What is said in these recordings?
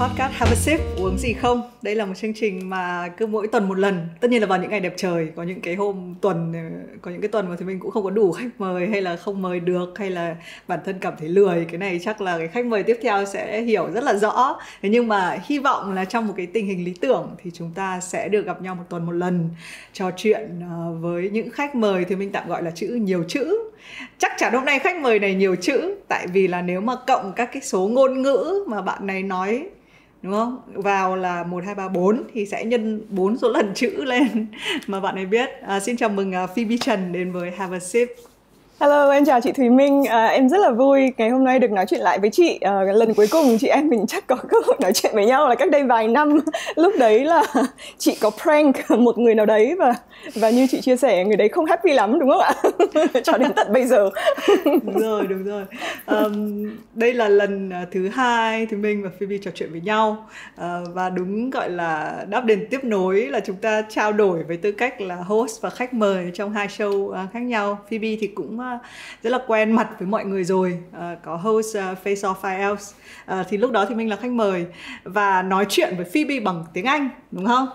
podcast Have a sip uống gì không? Đây là một chương trình mà cứ mỗi tuần một lần. Tất nhiên là vào những ngày đẹp trời, có những cái hôm tuần ờ, có những cái tuần mà thì mình cũng không có đủ khách mời hay là không mời được hay là bản thân cảm thấy lười. Cái này chắc là cái khách mời tiếp theo sẽ hiểu rất là rõ. Thế nhưng mà hy vọng là trong một cái tình hình lý tưởng thì chúng ta sẽ được gặp nhau một tuần một lần trò chuyện ờ, với những khách mời thì mình tạm gọi là chữ nhiều chữ chắc chắn hôm nay khách mời này nhiều chữ tại vì là nếu mà cộng các cái số ngôn ngữ mà bạn này nói đúng không? Vào là một hai ba bốn thì sẽ nhân bốn số lần chữ lên mà bạn ấy biết. À, xin chào mừng uh, Phoebe Trần đến với Have a Sip. Hello, em chào chị Thùy Minh. À, em rất là vui ngày hôm nay được nói chuyện lại với chị. À, lần cuối cùng chị em mình chắc có cơ hội nói chuyện với nhau là cách đây vài năm. Lúc đấy là chị có prank một người nào đấy và và như chị chia sẻ người đấy không happy lắm đúng không ạ? Cho đến tận bây giờ. đúng rồi, đúng rồi. Um, đây là lần à, thứ hai Thùy Minh và Phoebe trò chuyện với nhau uh, và đúng gọi là đáp đền tiếp nối là chúng ta trao đổi với tư cách là host và khách mời trong hai show uh, khác nhau. Phoebe thì cũng à, rất là quen mặt với mọi người rồi uh, có host uh, Face Off Files uh, ờ, thì lúc đó thì mình là khách mời và nói chuyện với Phoebe bằng tiếng Anh đúng không?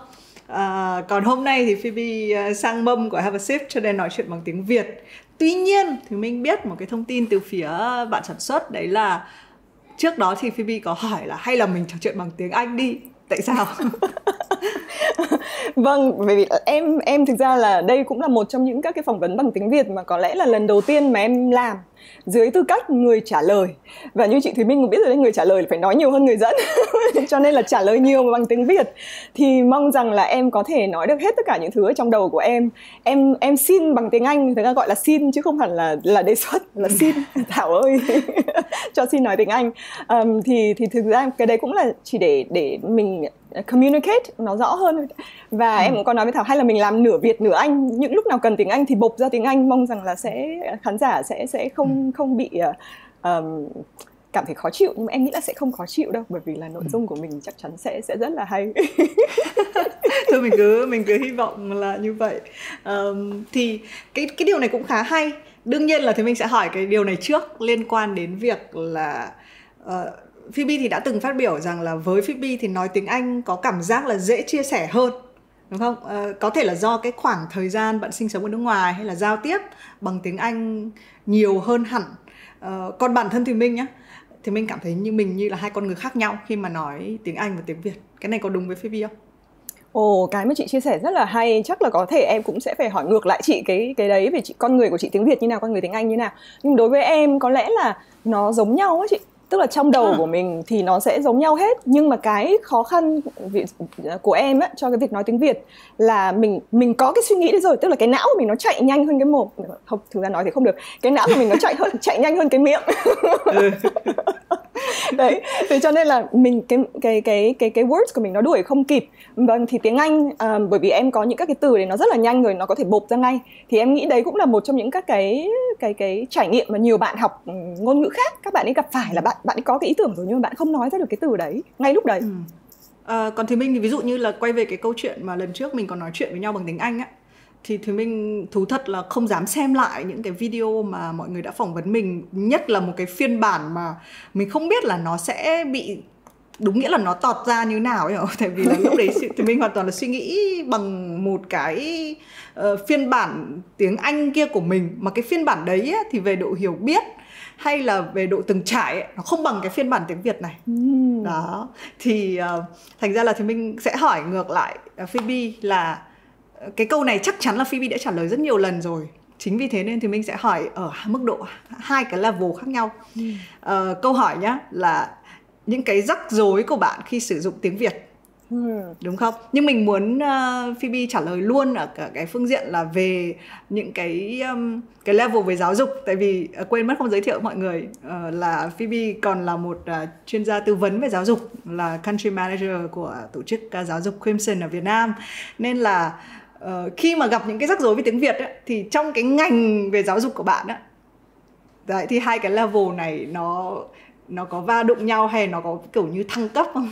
Uh, còn hôm nay thì Phoebe uh, sang mâm của Have a Sip cho nên nói chuyện bằng tiếng Việt. Tuy nhiên thì mình biết một cái thông tin từ phía bạn sản xuất đấy là trước đó thì Phoebe có hỏi là hay là mình trò chuyện bằng tiếng Anh đi. Tại sao? vâng bởi vì em em thực ra là đây cũng là một trong những các cái phỏng vấn bằng tiếng Việt mà có lẽ là lần đầu tiên mà em làm dưới tư cách người trả lời. Và như chị Thùy Minh cũng biết rồi người trả lời phải nói nhiều hơn người dẫn. Cho nên là trả lời nhiều bằng tiếng Việt. Thì mong rằng là em có thể nói được hết tất cả những thứ ở trong đầu của em. Em em xin bằng tiếng Anh người ta gọi là xin chứ không hẳn là là đề xuất là xin. Thảo ơi cho xin nói tiếng Anh. Um, thì thì thực ra cái đấy cũng là chỉ để để mình communicate nó rõ hơn và ừ. em cũng có nói với thảo hay là mình làm nửa việt nửa anh những lúc nào cần tiếng anh thì bộc ra tiếng anh mong rằng là sẽ khán giả sẽ sẽ không ừ. không bị um, cảm thấy khó chịu nhưng mà em nghĩ là sẽ không khó chịu đâu bởi vì là nội ừ. dung của mình chắc chắn sẽ sẽ rất là hay thôi mình cứ mình cứ hy vọng là như vậy um, thì cái cái điều này cũng khá hay đương nhiên là thì mình sẽ hỏi cái điều này trước liên quan đến việc là uh, Phoebe thì đã từng phát biểu rằng là với Phoebe thì nói tiếng Anh có cảm giác là dễ chia sẻ hơn đúng không? À, có thể là do cái khoảng thời gian bạn sinh sống ở nước ngoài hay là giao tiếp bằng tiếng Anh nhiều hơn hẳn. À, còn bản thân thì Minh nhá, thì mình cảm thấy như mình như là hai con người khác nhau khi mà nói tiếng Anh và tiếng Việt. Cái này có đúng với Phoebe không? Ồ, cái mà chị chia sẻ rất là hay, chắc là có thể em cũng sẽ phải hỏi ngược lại chị cái cái đấy về chị con người của chị tiếng Việt như nào, con người tiếng Anh như nào. Nhưng đối với em có lẽ là nó giống nhau á chị tức là trong đầu à. của mình thì nó sẽ giống nhau hết. Nhưng mà cái khó khăn của em á cho cái việc nói tiếng Việt là mình mình có cái suy nghĩ đấy rồi. Tức là cái não của mình nó chạy nhanh hơn cái mồm. Không thực ra nói thì không được. Cái não của mình nó chạy hơn chạy nhanh hơn cái miệng. Ừ. đấy thế cho nên là mình cái cái cái cái cái words của mình nó đuổi không kịp. Vâng thì tiếng Anh uh, bởi vì em có những các cái từ đấy nó rất là nhanh rồi nó có thể bộc ra ngay. Thì em nghĩ đấy cũng là một trong những các cái cái cái trải nghiệm mà nhiều bạn học ngôn ngữ khác các bạn ấy gặp phải là bạn bạn có cái ý tưởng rồi nhưng mà bạn không nói ra được cái từ đấy ngay lúc đấy ừ. à, còn thì minh thì ví dụ như là quay về cái câu chuyện mà lần trước mình còn nói chuyện với nhau bằng tiếng anh á thì thì mình thú thật là không dám xem lại những cái video mà mọi người đã phỏng vấn mình nhất là một cái phiên bản mà mình không biết là nó sẽ bị đúng nghĩa là nó tọt ra như nào ấy tại vì là lúc đấy thì mình hoàn toàn là suy nghĩ bằng một cái uh, phiên bản tiếng Anh kia của mình mà cái phiên bản đấy ấy, thì về độ hiểu biết hay là về độ từng trải ấy, nó không bằng cái phiên bản tiếng Việt này ừ. đó thì uh, thành ra là thì mình sẽ hỏi ngược lại uh, Phoebe là cái câu này chắc chắn là Phoebe đã trả lời rất nhiều lần rồi chính vì thế nên thì mình sẽ hỏi ở mức độ hai cái level khác nhau ừ. uh, câu hỏi nhá là những cái rắc rối của bạn khi sử dụng tiếng Việt ừ. đúng không? Nhưng mình muốn uh, Phoebe trả lời luôn ở cả cái phương diện là về những cái um, cái level về giáo dục. Tại vì uh, quên mất không giới thiệu mọi người uh, là Phoebe còn là một uh, chuyên gia tư vấn về giáo dục là country manager của tổ chức uh, giáo dục Crimson ở Việt Nam. Nên là uh, khi mà gặp những cái rắc rối với tiếng Việt ấy, thì trong cái ngành về giáo dục của bạn ấy, đấy thì hai cái level này nó nó có va đụng nhau hay nó có kiểu như thăng cấp không?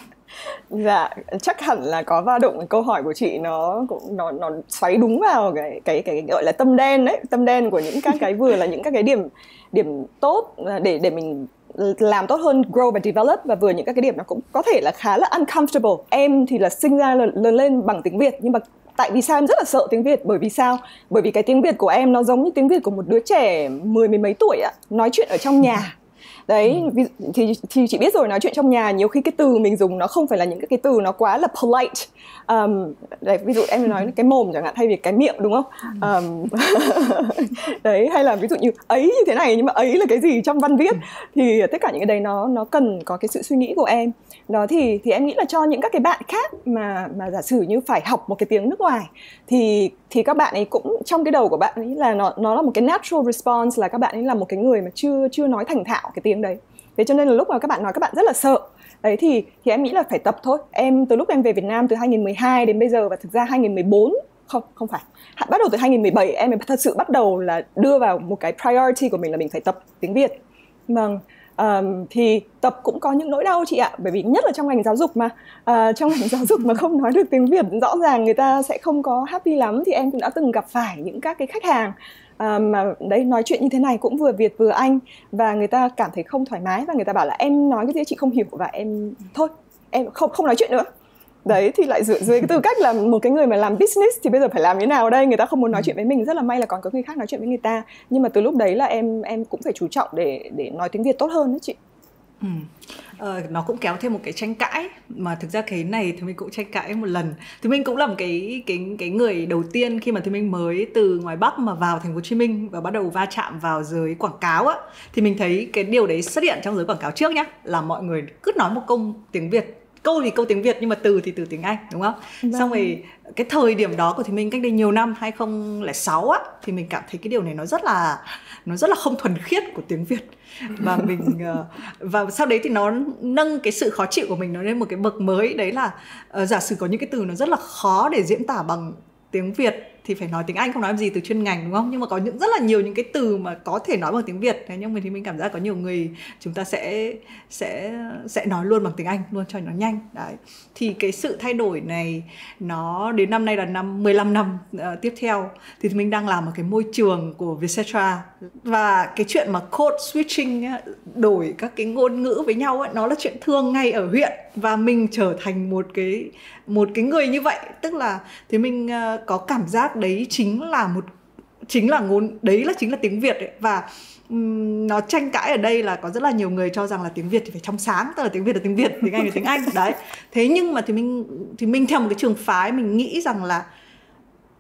Dạ, chắc hẳn là có va đụng. Câu hỏi của chị nó cũng nó nó xoáy đúng vào cái cái cái gọi là tâm đen đấy, tâm đen của những các cái vừa là những các cái điểm điểm tốt à, để để mình làm tốt hơn grow và develop. Và vừa những các cái điểm nó cũng có thể là khá là uncomfortable. Em thì là sinh ra lớn, lên bằng tiếng việt nhưng mà tại vì sao em rất là sợ tiếng Việt? Bởi vì sao? Bởi vì cái tiếng Việt của em nó giống như tiếng Việt của một đứa trẻ mười mấy mấy tuổi ạ. Nói chuyện ở trong nhà đấy ừ. thì thì chị biết rồi nói chuyện trong nhà nhiều khi cái từ mình dùng nó không phải là những cái, cái từ nó quá là polite. Um, đấy ví dụ em nói cái mồm chẳng hạn thay vì cái miệng đúng không? Um, đấy hay là ví dụ như ấy như thế này nhưng mà ấy là cái gì trong văn viết? Thì tất cả những cái đấy nó nó cần có cái sự suy nghĩ của em đó thì thì em nghĩ là cho những các cái bạn khác mà mà giả sử như phải học một cái tiếng nước ngoài, thì thì các bạn ấy cũng, trong cái đầu của bạn ấy là nó nó là một cái natural response, là các bạn ấy là một cái người mà chưa chưa nói thành thạo cái tiếng đấy. Thế cho nên là lúc mà các bạn nói các bạn rất là sợ. Đấy thì thì em nghĩ là phải tập thôi. Em, từ lúc em về Việt Nam từ 2012 đến bây giờ và thực ra 2014 không không phải. Bắt đầu từ 2017 em thật sự bắt đầu là đưa vào một cái priority của mình là mình phải tập tiếng Việt. Vâng um, thì tập cũng có những nỗi đau chị ạ bởi vì nhất là trong ngành giáo dục mà. Uh, trong ngành giáo dục mà không nói được tiếng việt rõ ràng người ta sẽ không có happy lắm thì em cũng đã từng gặp phải những các cái khách hàng uh, mà đấy nói chuyện như thế này cũng vừa việt vừa anh và người ta cảm thấy không thoải mái và người ta bảo là em nói cái gì chị không hiểu và em thôi em không không nói chuyện nữa đấy thì lại dưới, dưới cái tư cách là một cái người mà làm business thì bây giờ phải làm như nào đây? Người ta không muốn nói chuyện với mình rất là may là còn có người khác nói chuyện với người ta. Nhưng mà từ lúc đấy là em em cũng phải chú trọng để để nói tiếng việt tốt hơn đấy chị. Ừ. Ờ, nó cũng kéo thêm một cái tranh cãi mà thực ra cái này thì mình cũng tranh cãi một lần. Thì mình cũng là một cái cái cái người đầu tiên khi mà thì mình mới từ ngoài bắc mà vào thành phố hồ chí minh và bắt đầu va chạm vào giới quảng cáo á. Thì mình thấy cái điều đấy xuất hiện trong giới quảng cáo trước nhá là mọi người cứ nói một câu tiếng việt câu thì câu tiếng Việt nhưng mà từ thì từ tiếng Anh đúng không? Vâng. Xong rồi cái thời điểm đó của thì mình cách đây nhiều năm 2006 á thì mình cảm thấy cái điều này nó rất là nó rất là không thuần khiết của tiếng Việt và mình ờ, và sau đấy thì nó nâng cái sự khó chịu của mình nó lên một cái bậc mới đấy là uh, giả sử có những cái từ nó rất là khó để diễn tả bằng tiếng Việt thì phải nói tiếng Anh không nói gì từ chuyên ngành đúng không? Nhưng mà có những rất là nhiều những cái từ mà có thể nói bằng tiếng Việt thế nhưng mình thì mình cảm giác có nhiều người chúng ta sẽ sẽ sẽ nói luôn bằng tiếng Anh luôn cho nó nhanh. Đấy. Thì cái sự thay đổi này nó đến năm nay là năm 15 năm uh, tiếp theo thì mình đang làm một cái môi trường của Vietcetera và cái chuyện mà code switching đổi các cái ngôn ngữ với nhau ấy, nó là chuyện thường ngay ở huyện và mình trở thành một cái một cái người như vậy. Tức là thì mình ờ, có cảm giác đấy chính là một chính là ngôn đấy là chính là tiếng Việt ấy. và um, nó tranh cãi ở đây là có rất là nhiều người cho rằng là tiếng Việt thì phải trong sáng tức là tiếng Việt là tiếng Việt tiếng Anh là tiếng Anh. Đấy. Thế nhưng mà thì mình thì mình theo một cái trường phái mình nghĩ rằng là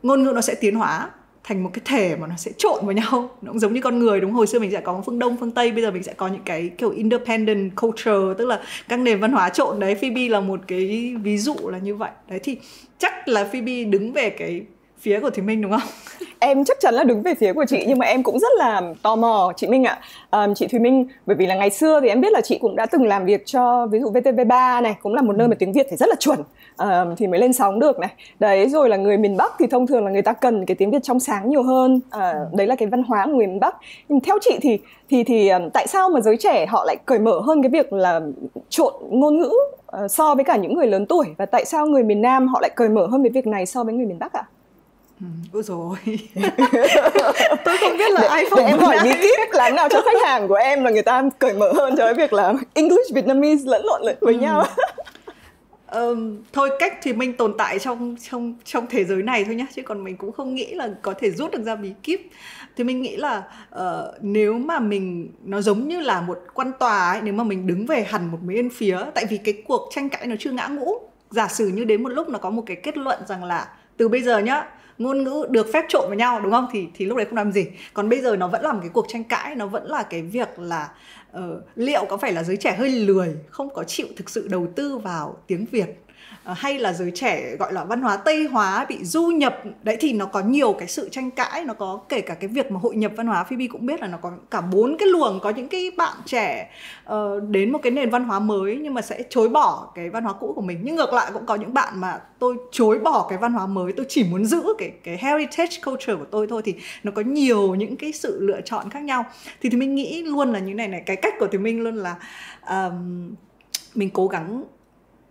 ngôn ngữ nó sẽ tiến hóa thành một cái thể mà nó sẽ trộn vào nhau. Nó cũng giống như con người, đúng hồi xưa mình sẽ có phương đông, phương tây, bây giờ mình sẽ có những cái kiểu independent culture, tức là các nền văn hóa trộn. Đấy, phoebe là một cái ví dụ là như vậy. Đấy, thì chắc là phoebe đứng về cái phía của Thùy Minh đúng không? Em chắc chắn là đứng về phía của chị nhưng mà em cũng rất là tò mò chị Minh ạ. À. Um, chị Thùy Minh bởi vì là ngày xưa thì em biết là chị cũng đã từng làm việc cho ví dụ VTV3 này cũng là một nơi mà tiếng Việt thì rất là chuẩn um, thì mới lên sóng được này. Đấy rồi là người miền Bắc thì thông thường là người ta cần cái tiếng Việt trong sáng nhiều hơn. Uh, đấy là cái văn hóa của người miền Bắc. Nhưng theo chị thì thì thì um, tại sao mà giới trẻ họ lại cởi mở hơn cái việc là trộn ngôn ngữ uh, so với cả những người lớn tuổi và tại sao người miền Nam họ lại cởi mở hơn với việc này so với người miền Bắc ạ? À? Ừ, ôi rồi tôi không biết là ai phỏng em hỏi bí kíp làm nào cho khách hàng của em là người ta cởi mở hơn cho cái việc là English Vietnamese lẫn lộn với ừ. nhau. Um, thôi cách thì mình tồn tại trong trong trong thế giới này thôi nhá chứ còn mình cũng không nghĩ là có thể rút được ra bí kíp thì mình nghĩ là uh, nếu mà mình nó giống như là một quan tòa ấy nếu mà mình đứng về hẳn một bên phía tại vì cái cuộc tranh cãi nó chưa ngã ngũ. Giả sử như đến một lúc nó có một cái kết luận rằng là từ bây giờ nhá ngôn ngữ được phép trộn với nhau đúng không? Thì thì lúc đấy không làm gì. Còn bây giờ nó vẫn là một cái cuộc tranh cãi nó vẫn là cái việc là uh, liệu có phải là giới trẻ hơi lười không có chịu thực sự đầu tư vào tiếng việt? Ờ, hay là giới trẻ gọi là văn hóa tây hóa bị du nhập. Đấy thì nó có nhiều cái sự tranh cãi nó có kể cả cái việc mà hội nhập văn hóa Phoebe cũng biết là nó có cả bốn cái luồng. Có những cái bạn trẻ uh, đến một cái nền văn hóa mới nhưng mà sẽ chối bỏ cái văn hóa cũ của mình. Nhưng ngược lại cũng có những bạn mà tôi chối bỏ cái văn hóa mới tôi chỉ muốn giữ cái cái heritage culture của tôi thôi thì nó có nhiều những cái sự lựa chọn khác nhau. Thì thì mình nghĩ luôn là như này này cái cách của thì mình luôn là um, mình cố gắng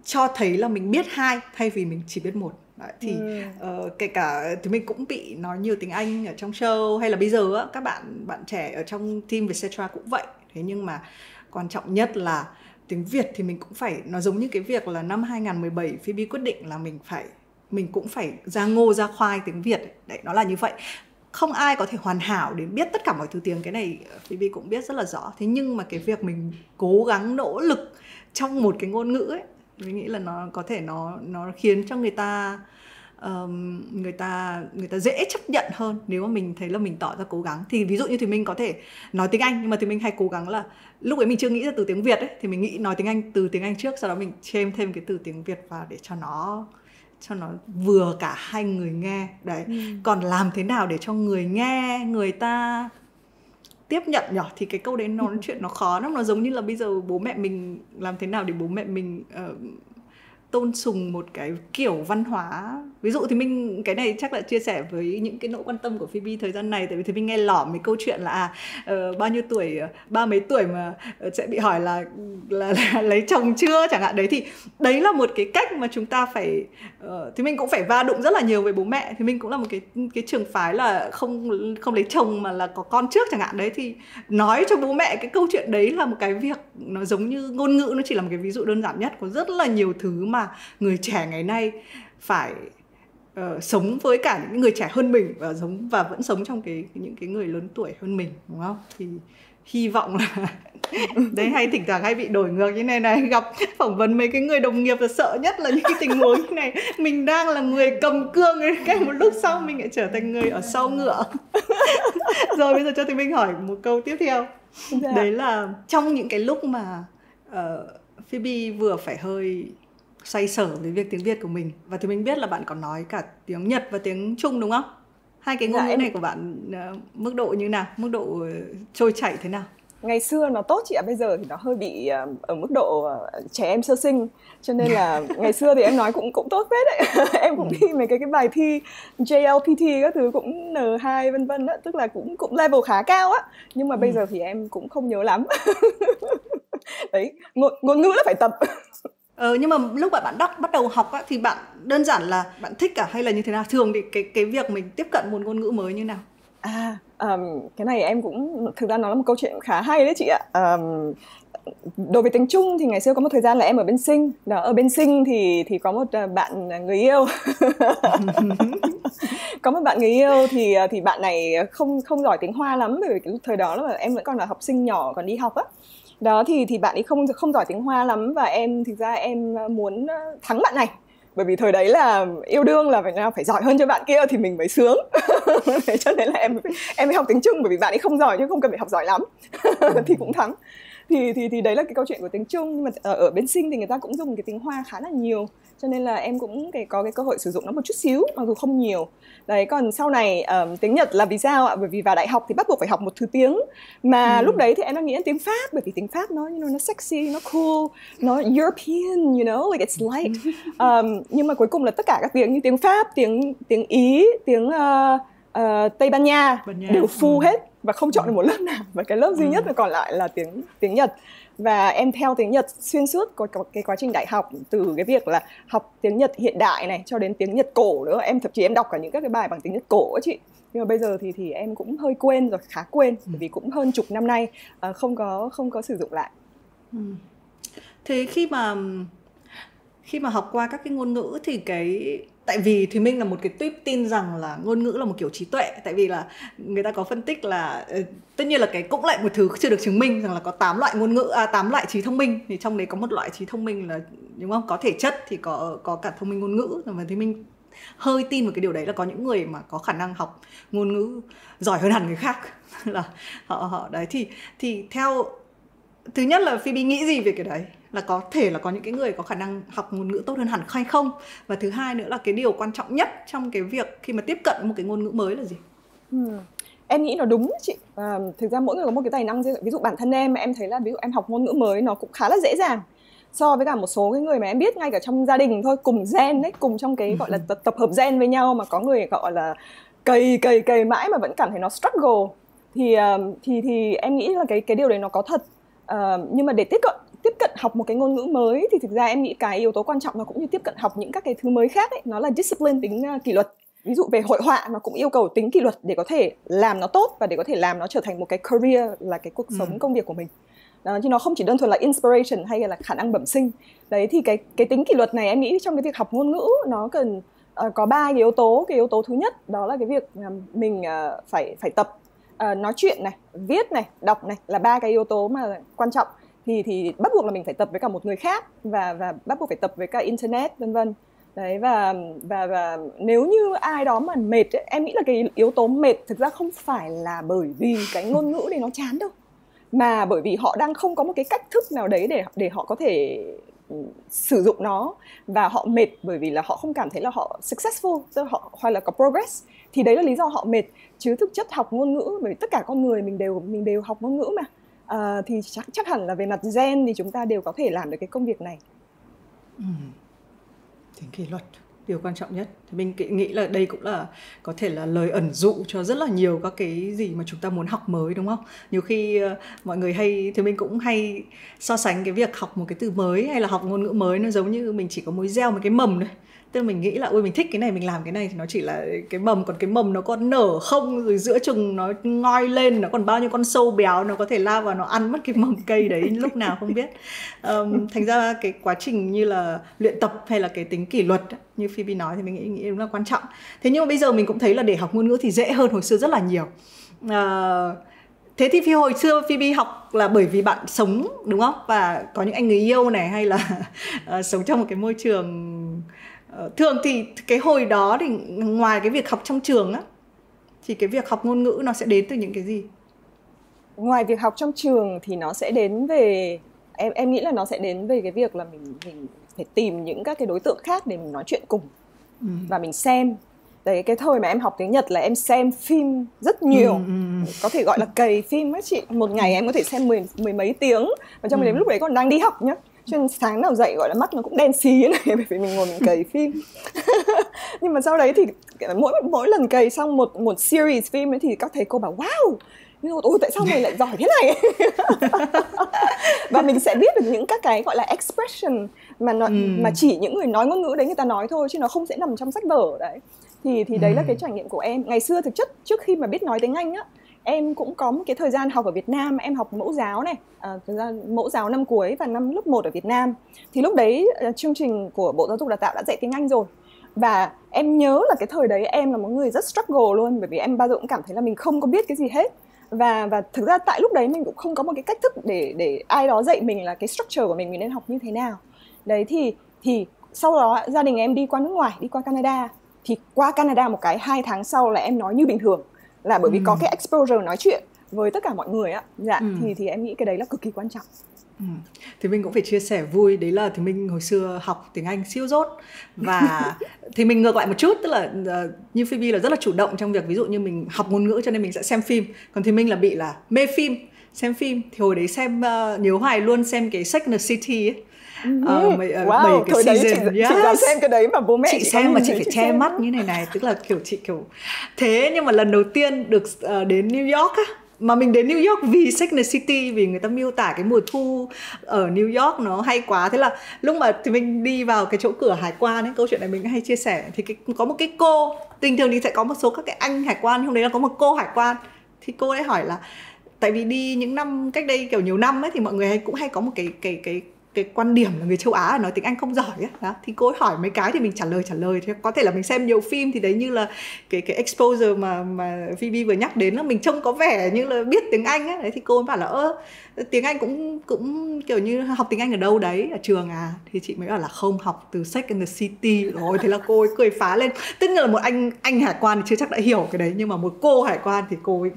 cho thấy là mình biết hai thay vì mình chỉ biết một. Đấy, thì ừ. uh, kể cả thì mình cũng bị nói nhiều tiếng Anh ở trong show hay là bây giờ á, các bạn bạn trẻ ở trong team Vietcetera cũng vậy. Thế nhưng mà quan trọng nhất là tiếng Việt thì mình cũng phải nó giống như cái việc là năm 2017 Phoebe quyết định là mình phải mình cũng phải ra ngô ra khoai tiếng Việt. Đấy nó là như vậy. Không ai có thể hoàn hảo đến biết tất cả mọi thứ tiếng. Cái này Phoebe cũng biết rất là rõ. Thế nhưng mà cái việc mình cố gắng nỗ lực trong một cái ngôn ngữ ấy mình nghĩ là nó có thể nó nó khiến cho người ta um, người ta người ta dễ chấp nhận hơn nếu mà mình thấy là mình tỏ ra cố gắng. Thì ví dụ như thì mình có thể nói tiếng Anh nhưng mà thì mình hay cố gắng là lúc ấy mình chưa nghĩ ra từ tiếng Việt ấy thì mình nghĩ nói tiếng Anh từ tiếng Anh trước sau đó mình thêm thêm cái từ tiếng Việt vào để cho nó cho nó vừa cả hai người nghe. Đấy. Ừ. còn làm thế nào để cho người nghe người ta tiếp nhận nhở thì cái câu đấy nó chuyện nó khó lắm nó giống như là bây giờ bố mẹ mình làm thế nào để bố mẹ mình uh, tôn sùng một cái kiểu văn hóa ví dụ thì mình cái này chắc là chia sẻ với những cái nỗi quan tâm của Phoebe thời gian này tại vì thì mình nghe lỏm mấy câu chuyện là à, uh, bao nhiêu tuổi uh, ba mấy tuổi mà uh, sẽ bị hỏi là, là là lấy chồng chưa chẳng hạn. Đấy thì đấy là một cái cách mà chúng ta phải uh, thì mình cũng phải va đụng rất là nhiều với bố mẹ. Thì mình cũng là một cái cái trường phái là không không lấy chồng mà là có con trước chẳng hạn. Đấy thì nói cho bố mẹ cái câu chuyện đấy là một cái việc nó giống như ngôn ngữ nó chỉ là một cái ví dụ đơn giản nhất. Có rất là nhiều thứ mà người trẻ ngày nay phải uh, sống với cả những người trẻ hơn mình và sống và vẫn sống trong cái những cái người lớn tuổi hơn mình đúng không? Thì hy vọng là đấy hay thỉnh thoảng hay bị đổi ngược như này này gặp phỏng vấn mấy cái người đồng nghiệp là sợ nhất là những cái tình huống như này. Mình đang là người cầm cương ấy cái một lúc sau mình lại trở thành người ở sau ngựa. Rồi bây giờ cho thì mình hỏi một câu tiếp theo. Dạ. đấy là trong những cái lúc mà uh, Phoebe vừa phải hơi xoay sở với việc tiếng Việt của mình và thì mình biết là bạn còn nói cả tiếng Nhật và tiếng Trung đúng không? Hai cái ngôn dạ, ngữ này của bạn uh, mức độ như nào? Mức độ uh, trôi chảy thế nào? Ngày xưa nó tốt chị ạ, bây giờ thì nó hơi bị uh, ở mức độ uh, trẻ em sơ sinh cho nên là ngày xưa thì em nói cũng cũng tốt phết đấy em cũng ừ. thi mấy cái cái bài thi JLPT các thứ cũng N2 vân vân á tức là cũng cũng level khá cao á nhưng mà ừ. bây giờ thì em cũng không nhớ lắm đấy ngôn, ngôn ngữ là phải tập Ờ, nhưng mà lúc bạn bạn đọc bắt đầu học á, thì bạn đơn giản là bạn thích cả hay là như thế nào? Thường thì cái cái việc mình tiếp cận một ngôn ngữ mới như nào? À, um, cái này em cũng thực ra nó là một câu chuyện khá hay đấy chị ạ. Um, đối với tiếng Trung thì ngày xưa có một thời gian là em ở bên Sinh đó ở bên Sinh thì thì có một ờ, bạn ờ, người yêu có một bạn người yêu thì ờ, thì bạn này không không giỏi tiếng Hoa lắm bởi vì cái thời đó là em vẫn còn là học sinh nhỏ còn đi học á đó thì thì bạn ấy không không giỏi tiếng hoa lắm và em thực ra em ờ, muốn ờ, thắng bạn này. Bởi vì thời đấy là yêu đương là phải nào phải giỏi hơn cho bạn kia thì mình mới sướng. Thế cho nên là em em mới học tiếng trung bởi vì bạn ấy không giỏi chứ không cần phải học giỏi lắm. Thì cũng thắng. Thì thì thì đấy là cái câu chuyện của tiếng trung nhưng mà ở, ở bên sinh thì người ta cũng dùng cái tiếng hoa khá là nhiều cho nên là em cũng cái có cái cơ hội sử dụng nó một chút xíu mặc dù không nhiều đấy còn sau này um, tiếng nhật là vì sao ạ bởi vì vào đại học thì bắt buộc phải học một thứ tiếng mà ừ. lúc đấy thì em đang nghĩ đến tiếng pháp bởi vì tiếng pháp nó you know, nó sexy nó cool nó european you know like it's light um, nhưng mà cuối cùng là tất cả các tiếng như tiếng pháp tiếng tiếng ý tiếng uh, uh, tây ban nha, ban nha. đều full ừ. hết và không chọn được một lớp nào và cái lớp duy ừ. nhất còn lại là tiếng tiếng nhật và em theo tiếng Nhật xuyên suốt có, có cái quá trình đại học từ cái việc là học tiếng Nhật hiện đại này cho đến tiếng Nhật cổ nữa em thậm chí em đọc cả những các cái bài bằng tiếng Nhật cổ ấy chị nhưng mà bây giờ thì thì em cũng hơi quên rồi khá quên ừ. bởi vì cũng hơn chục năm nay uh, không có không có sử dụng lại ừ. thế khi mà khi mà học qua các cái ngôn ngữ thì cái tại vì thì minh là một cái tuyếp tin rằng là ngôn ngữ là một kiểu trí tuệ. Tại vì là người ta có phân tích là ờ, tất nhiên là cái cũng lại một thứ chưa được chứng minh rằng là có 8 loại ngôn ngữ à 8 loại trí thông minh. Thì trong đấy có một loại trí thông minh là, đúng không? Có thể chất thì có có cả thông minh ngôn ngữ. Và thì minh hơi tin một cái điều đấy là có những người mà có khả năng học ngôn ngữ giỏi hơn hẳn người khác. Là họ họ, đấy, thì thì theo, thứ nhất là Phoebe nghĩ gì về cái đấy? Là có thể là có những cái người có khả năng học ngôn ngữ tốt hơn hẳn hay không? Và thứ hai nữa là cái điều quan trọng nhất trong cái việc khi mà tiếp cận một cái ngôn ngữ mới là gì? Ừ. em nghĩ nó đúng chị. À, thực ra mỗi người có một cái tài năng ví dụ bản thân em em thấy là ví dụ em học ngôn ngữ mới nó cũng khá là dễ dàng. So với cả một số cái người mà em biết ngay cả trong gia đình thôi cùng gen đấy cùng trong cái gọi là tập, tập hợp gen với nhau mà có người gọi là cày cày cày mãi mà vẫn cảm thấy nó struggle. Thì thì thì em nghĩ là cái cái điều đấy nó có thật. Uh, nhưng mà để tiếp cận tiếp cận học một cái ngôn ngữ mới thì thực ra em nghĩ cái yếu tố quan trọng nó cũng như tiếp cận học những các cái thứ mới khác ấy nó là discipline tính uh, kỷ luật. Ví dụ về hội họa nó cũng yêu cầu tính kỷ luật để có thể làm nó tốt và để có thể làm nó trở thành một cái career là cái cuộc sống ừ. công việc của mình. Đó, chứ nó không chỉ đơn thuần là inspiration hay là khả năng bẩm sinh. Đấy thì cái cái tính kỷ luật này em nghĩ trong cái việc học ngôn ngữ nó cần uh, có ba cái yếu tố. Cái yếu tố thứ nhất đó là cái việc uh, mình uh, phải phải tập uh, nói chuyện này viết này đọc này là ba cái yếu tố mà quan trọng thì thì bắt buộc là mình phải tập với cả một người khác và và bắt buộc phải tập với cả internet vân vân. Đấy và và và nếu như ai đó mà mệt ấy, em nghĩ là cái yếu tố mệt thực ra không phải là bởi vì cái ngôn ngữ này nó chán đâu mà bởi vì họ đang không có một cái cách thức nào đấy để để họ có thể ừ, sử dụng nó và họ mệt bởi vì là họ không cảm thấy là họ successful tức là họ hoặc là có progress thì đấy là lý do họ mệt. Chứ thực chất học ngôn ngữ bởi vì tất cả con người mình đều mình đều học ngôn ngữ mà à, thì chắc chắc hẳn là về mặt gen thì chúng ta đều có thể làm được cái công việc này. Ừ. tính kỷ luật điều quan trọng nhất. Thì mình nghĩ là đây cũng là có thể là lời ẩn dụ cho rất là nhiều các cái gì mà chúng ta muốn học mới đúng không? Nhiều khi uh, mọi người hay thì mình cũng hay so sánh cái việc học một cái từ mới hay là học ngôn ngữ mới nó giống như mình chỉ có mối gieo một cái mầm thôi tức là mình nghĩ là ôi mình thích cái này mình làm cái này. Thì nó chỉ là cái mầm còn cái mầm nó còn nở không rồi giữa chừng nó ngoi lên nó còn bao nhiêu con sâu béo nó có thể lao vào nó ăn mất cái mầm cây đấy lúc nào không biết. Um, thành ra cái quá trình như là luyện tập hay là cái tính kỷ luật như Phoebe nói thì mình nghĩ, nghĩ đúng là quan trọng. Thế nhưng mà bây giờ mình cũng thấy là để học ngôn ngữ thì dễ hơn hồi xưa rất là nhiều. Uh, thế thì phi hồi xưa phoebe học là bởi vì bạn sống đúng không? Và có những anh người yêu này hay là uh, sống trong một cái môi trường thường thì cái hồi đó thì ngoài cái việc học trong trường á thì cái việc học ngôn ngữ nó sẽ đến từ những cái gì ngoài việc học trong trường thì nó sẽ đến về em em nghĩ là nó sẽ đến về cái việc là mình mình phải tìm những các cái đối tượng khác để mình nói chuyện cùng ừ. và mình xem đấy cái thời mà em học tiếng Nhật là em xem phim rất nhiều ừ, ừ. ừ. có thể gọi là cày phim á chị một ngày em có thể xem mười mười mấy tiếng và trong ừ. đến lúc đấy còn đang đi học nhá cho nên sáng nào dậy gọi là mắt nó cũng đen xì này bởi vì mình ngồi mình cày phim. Nhưng mà sau đấy thì mỗi mỗi lần cày xong một một series phim ấy thì các thầy cô bảo wow! Nhưng mà ôi tại sao mày lại giỏi thế này? Và mình sẽ biết được những các cái gọi là expression mà nó, ừ. mà chỉ những người nói ngôn ngữ đấy người ta nói thôi chứ nó không sẽ nằm trong sách vở đấy. Thì thì đấy ừ. là cái trải nghiệm của em. Ngày xưa thực chất trước khi mà biết nói tiếng anh á em cũng có một cái thời gian học ở Việt Nam em học mẫu giáo này à, thời gian mẫu giáo năm cuối và năm lớp 1 ở Việt Nam. Thì lúc đấy uh, chương trình của Bộ Giáo dục Đào tạo đã dạy tiếng Anh rồi. Và em nhớ là cái thời đấy em là một người rất struggle luôn bởi vì em bao giờ cũng cảm thấy là mình không có biết cái gì hết. Và và thực ra tại lúc đấy mình cũng không có một cái cách thức để để ai đó dạy mình là cái structure của mình mình nên học như thế nào. Đấy thì thì sau đó gia đình em đi qua nước ngoài đi qua Canada. Thì qua Canada một cái hai tháng sau là em nói như bình thường là bởi vì ừ. có cái exposure nói chuyện với tất cả mọi người á. Dạ ừ. thì thì em nghĩ cái đấy là cực kỳ quan trọng. Ừ. Thì mình cũng phải chia sẻ vui. Đấy là thì mình hồi xưa học tiếng Anh siêu dốt và thì mình ngược lại một chút tức là uh, như Phoebe là rất là chủ động trong việc ví dụ như mình học ngôn ngữ cho nên mình sẽ xem phim. Còn thì mình là bị là mê phim xem phim. Thì hồi đấy xem uh, nhớ hoài luôn xem cái Sex and the City ấy uh, mấy, uh, wow, cái season đấy chị, yes. chị vào xem cái đấy mà bố mẹ chị, chị xem mà chị phải che xem. mắt như này này tức là kiểu chị kiểu thế nhưng mà lần đầu tiên được uh, đến New York á mà mình đến New York vì Sex and City vì người ta miêu tả cái mùa thu ở New York nó hay quá thế là lúc mà thì mình đi vào cái chỗ cửa hải quan ấy câu chuyện này mình hay chia sẻ thì cái, có một cái cô bình thường thì sẽ có một số các cái anh hải quan hôm đấy là có một cô hải quan thì cô ấy hỏi là tại vì đi những năm cách đây kiểu nhiều năm ấy thì mọi người hay cũng hay có một cái cái cái cái quan điểm là người châu Á nói tiếng Anh không giỏi á đó. Thì cô ấy hỏi mấy cái thì mình trả lời trả lời. Thì có thể là mình xem nhiều phim thì đấy như là cái cái exposure mà mà Phoebe vừa nhắc đến là mình trông có vẻ như là biết tiếng Anh ấy, đấy thì cô ấy bảo là ơ tiếng Anh cũng cũng kiểu như học tiếng Anh ở đâu đấy ở trường à? Thì chị mới bảo là không học từ Sex and the City. Rồi thế là cô ấy cười phá lên. Tất nhiên là một anh anh hải quan thì chưa chắc đã hiểu cái đấy nhưng mà một cô hải quan thì cô ấy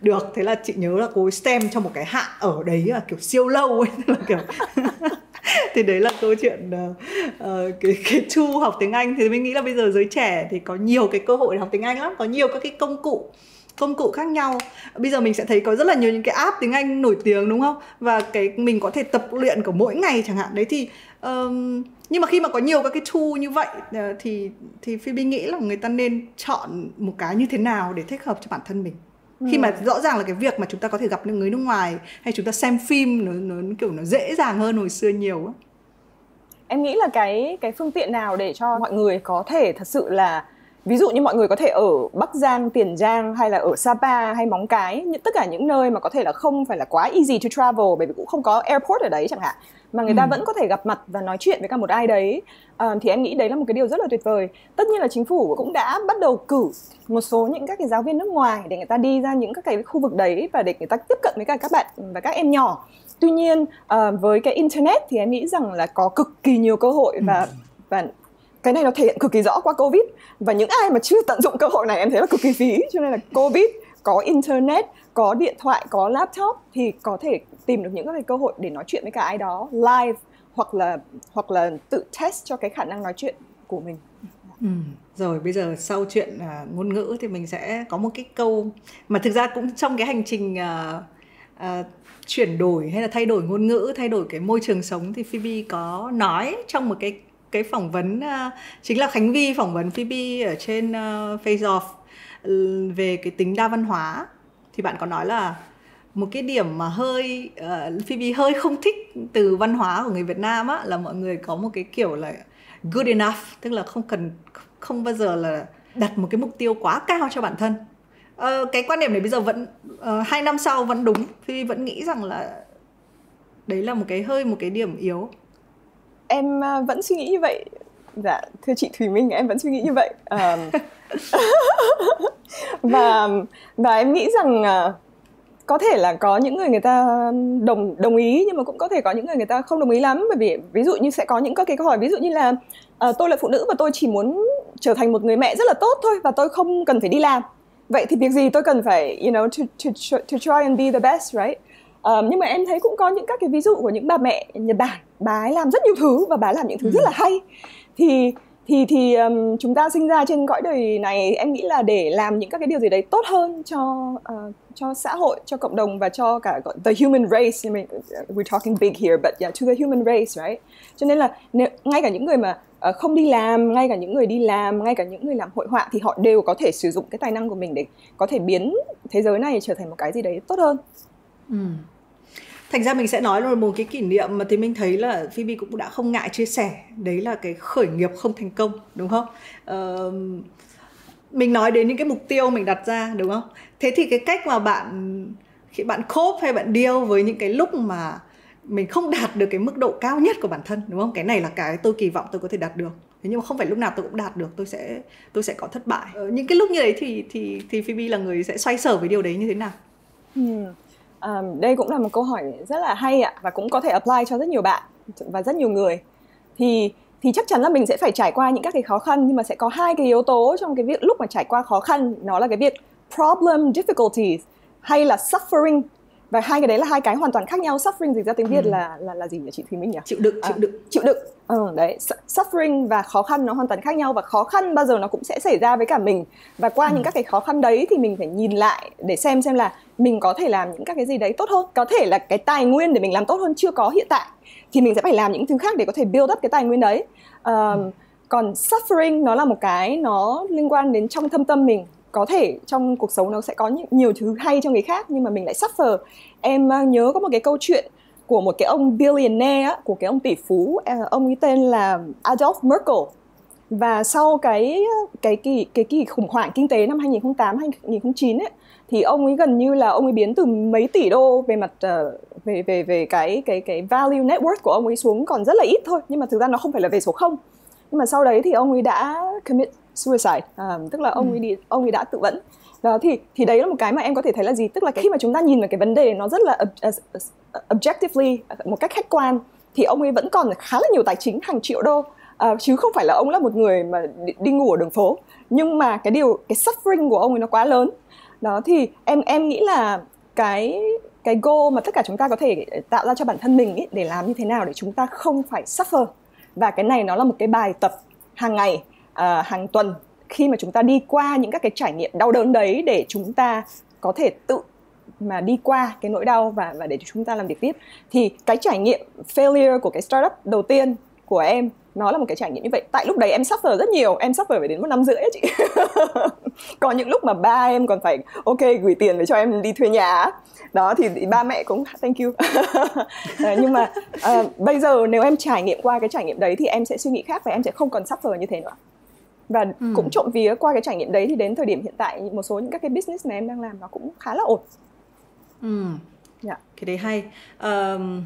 được thế là chị nhớ là cô ấy stem cho một cái hạn ở đấy là kiểu siêu lâu ấy là kiểu thì đấy là câu chuyện uh, uh, cái cái chu học tiếng Anh. Thì mình nghĩ là bây giờ giới trẻ thì có nhiều cái cơ hội để học tiếng Anh lắm có nhiều các cái công cụ công cụ khác nhau. Bây giờ mình sẽ thấy có rất là nhiều những cái app tiếng Anh nổi tiếng đúng không? Và cái mình có thể tập luyện của mỗi ngày chẳng hạn. Đấy thì um, nhưng mà khi mà có nhiều các cái tool như vậy uh, thì thì phi nghĩ là người ta nên chọn một cái như thế nào để thích hợp cho bản thân mình? Khi mà ừ. rõ ràng là cái việc mà chúng ta có thể gặp những người nước ngoài hay chúng ta xem phim nó nó kiểu nó dễ dàng hơn hồi xưa nhiều em nghĩ là cái cái phương tiện nào để cho mọi người có thể thật sự là ví dụ như mọi người có thể ở Bắc Giang, Tiền Giang hay là ở Sapa hay Móng Cái, những tất cả những nơi mà có thể là không phải là quá easy to travel bởi vì cũng không có airport ở đấy chẳng hạn mà người ta ừ. vẫn có thể gặp mặt và nói chuyện với cả một ai đấy. À, thì em nghĩ đấy là một cái điều rất là tuyệt vời. Tất nhiên là chính phủ cũng đã bắt đầu cử một số những các cái giáo viên nước ngoài để người ta đi ra những các cái khu vực đấy và để người ta tiếp cận với cả các bạn và các em nhỏ. Tuy nhiên à, với cái internet thì em nghĩ rằng là có cực kỳ nhiều cơ hội và ừ. và cái này nó thể hiện cực kỳ rõ qua covid. Và những ai mà chưa tận dụng cơ hội này em thấy là cực kỳ phí. Cho nên là covid có internet có điện thoại có laptop thì có thể tìm được những cái cơ hội để nói chuyện với cả ai đó live hoặc là hoặc là tự test cho cái khả năng nói chuyện của mình Ừ. Rồi bây giờ sau chuyện uh, ngôn ngữ thì mình sẽ có một cái câu mà thực ra cũng trong cái hành trình uh, uh, chuyển đổi hay là thay đổi ngôn ngữ, thay đổi cái môi trường sống thì Phoebe có nói trong một cái cái phỏng vấn uh, chính là Khánh Vi phỏng vấn Phoebe ở trên uh, Face Off ừ, về cái tính đa văn hóa thì bạn có nói là một cái điểm mà hơi ờ, uh, Phoebe hơi không thích từ văn hóa của người Việt Nam á là mọi người có một cái kiểu là good enough tức là không cần không bao giờ là đặt một cái mục tiêu quá cao cho bản thân. Uh, cái quan điểm này bây giờ vẫn uh, hai năm sau vẫn đúng. Phoebe vẫn nghĩ rằng là đấy là một cái hơi một cái điểm yếu. Em uh, vẫn suy nghĩ như vậy. Dạ thưa chị Thùy Minh em vẫn suy nghĩ như vậy. Um, và và em nghĩ rằng uh, có thể là có những người người ta đồng đồng ý nhưng mà cũng có thể có những người người ta không đồng ý lắm. Bởi vì ví dụ như sẽ có những các cái câu hỏi ví dụ như là uh, tôi là phụ nữ và tôi chỉ muốn trở thành một người mẹ rất là tốt thôi và tôi không cần phải đi làm. Vậy thì việc gì tôi cần phải you know to to to try and be the best right? Um, nhưng mà em thấy cũng có những các cái ví dụ của những bà mẹ Nhật Bản bà ấy làm rất nhiều thứ và bà làm những thứ ừ. rất là hay. Thì thì thì um, chúng ta sinh ra trên cõi đời này em nghĩ là để làm những các cái điều gì đấy tốt hơn cho uh, cho xã hội cho cộng đồng và cho cả the human race. I mean, uh, we're talking big here but yeah to the human race right? Cho nên là nếu, ngay cả những người mà uh, không đi làm ngay cả những người đi làm ngay cả những người làm hội họa thì họ đều có thể sử dụng cái tài năng của mình để có thể biến thế giới này trở thành một cái gì đấy tốt hơn. Ừ thành ra mình sẽ nói là một cái kỷ niệm mà thì mình thấy là Phoebe cũng đã không ngại chia sẻ. Đấy là cái khởi nghiệp không thành công đúng không? Uh, mình nói đến những cái mục tiêu mình đặt ra đúng không? Thế thì cái cách mà bạn khi bạn cope hay bạn deal với những cái lúc mà mình không đạt được cái mức độ cao nhất của bản thân đúng không? Cái này là cái tôi kỳ vọng tôi có thể đạt được. Thế nhưng mà không phải lúc nào tôi cũng đạt được tôi sẽ tôi sẽ có thất bại. Ờ, những cái lúc như đấy thì thì thì Phoebe là người sẽ xoay sở với điều đấy như thế nào? Ừ. Um, đây cũng là một câu hỏi rất là hay ạ và cũng có thể apply cho rất nhiều bạn và rất nhiều người. Thì thì chắc chắn là mình sẽ phải trải qua những các cái khó khăn nhưng mà sẽ có hai cái yếu tố trong cái việc lúc mà trải qua khó khăn nó là cái việc problem difficulties hay là suffering và hai cái đấy là hai cái hoàn toàn khác nhau. Suffering dịch ra tiếng việt ừ. là là là gì nhỉ chị thùy minh nhỉ? Chịu đựng chịu à, đựng. chịu đựng. Ừ, đấy suffering và khó khăn nó hoàn toàn khác nhau và khó khăn bao giờ nó cũng sẽ xảy ra với cả mình. Và qua ừ. những các cái khó khăn đấy thì mình phải nhìn lại để xem xem là mình có thể làm những các cái gì đấy tốt hơn. Có thể là cái tài nguyên để mình làm tốt hơn chưa có hiện tại thì mình sẽ phải làm những thứ khác để có thể build up cái tài nguyên đấy. Um, ừ. còn suffering nó là một cái nó liên quan đến trong thâm tâm mình có thể trong cuộc sống nó sẽ có nhiều thứ hay cho người khác nhưng mà mình lại suffer. Em à, nhớ có một cái câu chuyện của một cái ông billionaire của cái ông tỷ phú à, ông ấy tên là Adolf Merkel. Và sau cái cái kỳ cái kỳ khủng hoảng kinh tế năm 2008 2009 ấy thì ông ấy gần như là ông ấy biến từ mấy tỷ đô về mặt uh, về về về cái cái cái value net worth của ông ấy xuống còn rất là ít thôi nhưng mà thực ra nó không phải là về số không. Nhưng mà sau đấy thì ông ấy đã commit suicide à, tức là ông ừ. ấy đi ông ấy đã tự vẫn. Đó thì thì đấy là một cái mà em có thể thấy là gì? Tức là khi mà chúng ta nhìn vào cái vấn đề nó rất là objectively một cách khách quan thì ông ấy vẫn còn khá là nhiều tài chính hàng triệu đô. À, chứ không phải là ông là một người mà đi, đi ngủ ở đường phố. Nhưng mà cái điều cái suffering của ông ấy nó quá lớn. Đó thì em em nghĩ là cái cái goal mà tất cả chúng ta có thể tạo ra cho bản thân mình ý, để làm như thế nào để chúng ta không phải suffer. Và cái này nó là một cái bài tập hàng ngày uh, hàng tuần khi mà chúng ta đi qua những các cái trải nghiệm đau đớn đấy để chúng ta có thể tự mà đi qua cái nỗi đau và và để chúng ta làm việc tiếp. Thì cái trải nghiệm failure của cái startup đầu tiên của em nó là một cái trải nghiệm như vậy. Tại lúc đấy em suffer rất nhiều em suffer phải đến một năm rưỡi ấy chị. Có những lúc mà ba em còn phải ok gửi tiền để cho em đi thuê nhà đó thì, thì ba mẹ cũng thank you. À, nhưng mà uh, bây giờ nếu em trải nghiệm qua cái trải nghiệm đấy thì em sẽ suy nghĩ khác và em sẽ không còn suffer như thế nữa và ừ. cũng trộm vía qua cái trải nghiệm đấy thì đến thời điểm hiện tại một số những các cái business mà em đang làm nó cũng khá là ổn ừ. dạ. cái đấy hay um,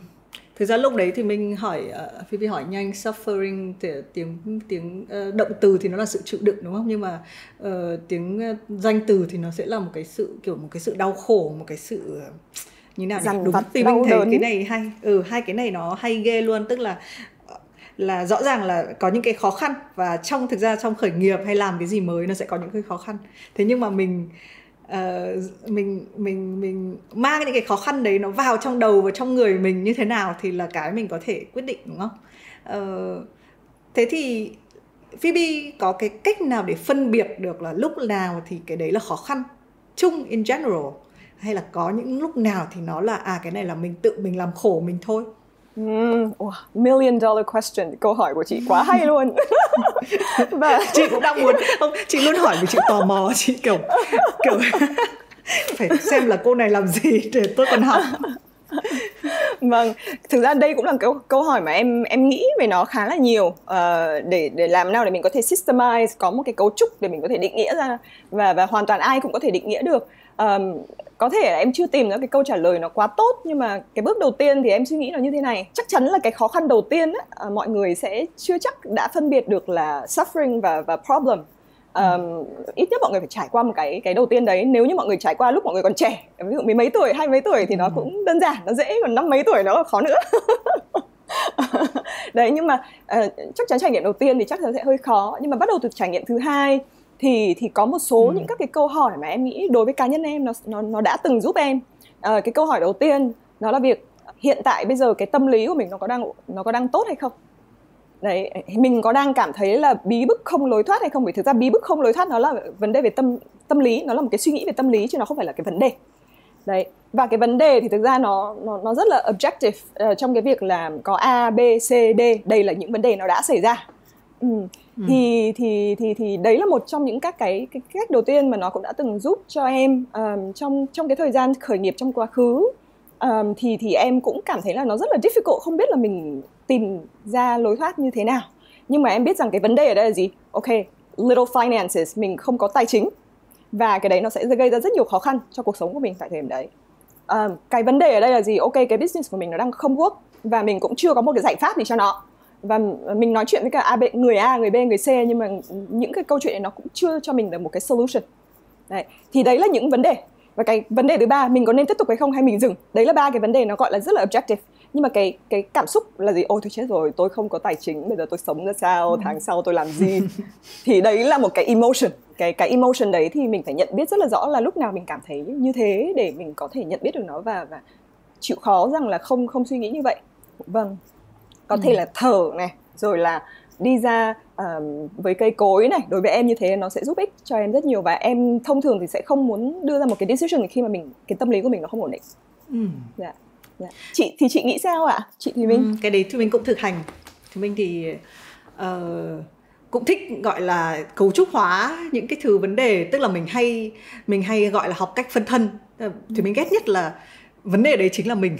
thực ra lúc đấy thì mình hỏi uh, phi phi hỏi nhanh suffering thì, tiếng tiếng uh, động từ thì nó là sự chịu đựng đúng không nhưng mà uh, tiếng uh, danh từ thì nó sẽ là một cái sự kiểu một cái sự đau khổ một cái sự uh, như nào nhỉ? đúng thì mình thấy đớn. cái này hay ừ hai cái này nó hay ghê luôn tức là là rõ ràng là có những cái khó khăn và trong thực ra trong khởi nghiệp hay làm cái gì mới nó sẽ có những cái khó khăn. Thế nhưng mà mình uh, mình mình mình mang những cái khó khăn đấy nó vào trong đầu và trong người mình như thế nào thì là cái mình có thể quyết định đúng không? Uh, thế thì Phoebe có cái cách nào để phân biệt được là lúc nào thì cái đấy là khó khăn chung in general? Hay là có những lúc nào thì nó là à cái này là mình tự mình làm khổ mình thôi? Mm, wow, million dollar question câu hỏi của chị quá hay luôn. Và chị cũng đang muốn không chị luôn hỏi vì chị tò mò chị kiểu kiểu phải xem là cô này làm gì để tôi còn học. Vâng thực ra đây cũng là câu câu hỏi mà em em nghĩ về nó khá là nhiều. Uh, để để làm nào để mình có thể systemize có một cái cấu trúc để mình có thể định nghĩa ra và và hoàn toàn ai cũng có thể định nghĩa được um, có thể là em chưa tìm ra cái câu trả lời nó quá tốt nhưng mà cái bước đầu tiên thì em suy nghĩ là như thế này. Chắc chắn là cái khó khăn đầu tiên á, à, mọi người sẽ chưa chắc đã phân biệt được là suffering và và problem. Um, ít nhất mọi người phải trải qua một cái cái đầu tiên đấy. Nếu như mọi người trải qua lúc mọi người còn trẻ ví dụ mấy mấy tuổi hai mấy tuổi thì nó cũng đơn giản nó dễ còn năm mấy tuổi nó khó nữa. Đấy nhưng mà uh, chắc chắn trải nghiệm đầu tiên thì chắc chắn sẽ hơi khó. Nhưng mà bắt đầu từ trải nghiệm thứ hai thì thì có một số ừ. những các cái câu hỏi mà em nghĩ đối với cá nhân em nó nó nó đã từng giúp em. À, cái câu hỏi đầu tiên nó là việc hiện tại bây giờ cái tâm lý của mình nó có đang nó có đang tốt hay không? Đấy mình có đang cảm thấy là bí bức không lối thoát hay không? Vì thực ra bí bức không lối thoát nó là vấn đề về tâm tâm lý nó là một cái suy nghĩ về tâm lý chứ nó không phải là cái vấn đề. Đấy và cái vấn đề thì thực ra nó nó nó rất là objective uh, trong cái việc là có a b c d. Đây là những vấn đề nó đã xảy ra. Ừ. Ừ. thì thì thì thì đấy là một trong những các cái, cái cách đầu tiên mà nó cũng đã từng giúp cho em um, trong trong cái thời gian khởi nghiệp trong quá khứ. Um, thì thì em cũng cảm thấy là nó rất là difficult không biết là mình tìm ra lối thoát như thế nào. Nhưng mà em biết rằng cái vấn đề ở đây là gì? Ok little finances mình không có tài chính. Và cái đấy nó sẽ gây ra rất nhiều khó khăn cho cuộc sống của mình tại thời điểm đấy. Um, cái vấn đề ở đây là gì? Ok cái business của mình nó đang không work và mình cũng chưa có một cái giải pháp gì cho nó và mình nói chuyện với cả A, B, người A, người B, người C nhưng mà những cái câu chuyện này nó cũng chưa cho mình được một cái solution. Đấy. Thì đấy là những vấn đề. Và cái vấn đề thứ ba, mình có nên tiếp tục hay không hay mình dừng? Đấy là ba cái vấn đề nó gọi là rất là objective. Nhưng mà cái cái cảm xúc là gì? Ôi tôi chết rồi, tôi không có tài chính, bây giờ tôi sống ra sao, ừ. tháng sau tôi làm gì? thì đấy là một cái emotion. Cái cái emotion đấy thì mình phải nhận biết rất là rõ là lúc nào mình cảm thấy như thế để mình có thể nhận biết được nó và và chịu khó rằng là không không suy nghĩ như vậy. Vâng có ừ. thể là thở này rồi là đi ra um, với cây cối này đối với em như thế nó sẽ giúp ích cho em rất nhiều và em thông thường thì sẽ không muốn đưa ra một cái decision khi mà mình cái tâm lý của mình nó không ổn định ừ. dạ. dạ. chị thì chị nghĩ sao ạ chị thì mình ừ, cái đấy thì mình cũng thực hành thì mình thì uh, cũng thích gọi là cấu trúc hóa những cái thứ vấn đề tức là mình hay mình hay gọi là học cách phân thân thì mình ghét nhất là vấn đề đấy chính là mình.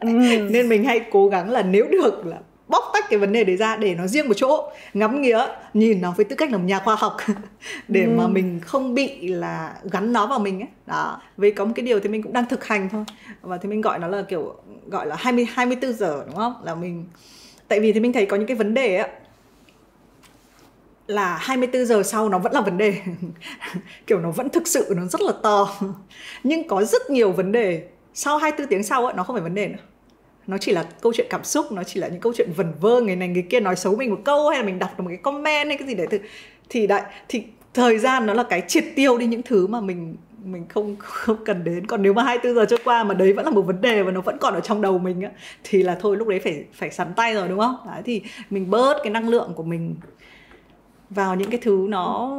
Ừ. nên mình hay cố gắng là nếu được là bóc tách cái vấn đề đấy ra để nó riêng một chỗ ngắm nghía nhìn nó với tư cách là một nhà khoa học. Để ừ. mà mình không bị là gắn nó vào mình ấy. Đó với có một cái điều thì mình cũng đang thực hành thôi. Và thì mình gọi nó là kiểu gọi là 20 24 giờ đúng không? Là mình tại vì thì mình thấy có những cái vấn đề á là 24 giờ sau nó vẫn là vấn đề. Kiểu nó vẫn thực sự nó rất là to. Nhưng có rất nhiều vấn đề sau 24 tiếng sau ấy, nó không phải vấn đề nữa. Nó chỉ là câu chuyện cảm xúc nó chỉ là những câu chuyện vẩn vơ người này người kia nói xấu mình một câu hay là mình đọc được một cái comment hay cái gì đấy. Thì thì đại thì thời gian nó là cái triệt tiêu đi những thứ mà mình mình không không cần đến. Còn nếu mà 24 giờ trôi qua mà đấy vẫn là một vấn đề và nó vẫn còn ở trong đầu mình á thì là thôi lúc đấy phải phải sắn tay rồi đúng không? Đấy thì mình bớt cái năng lượng của mình vào những cái thứ nó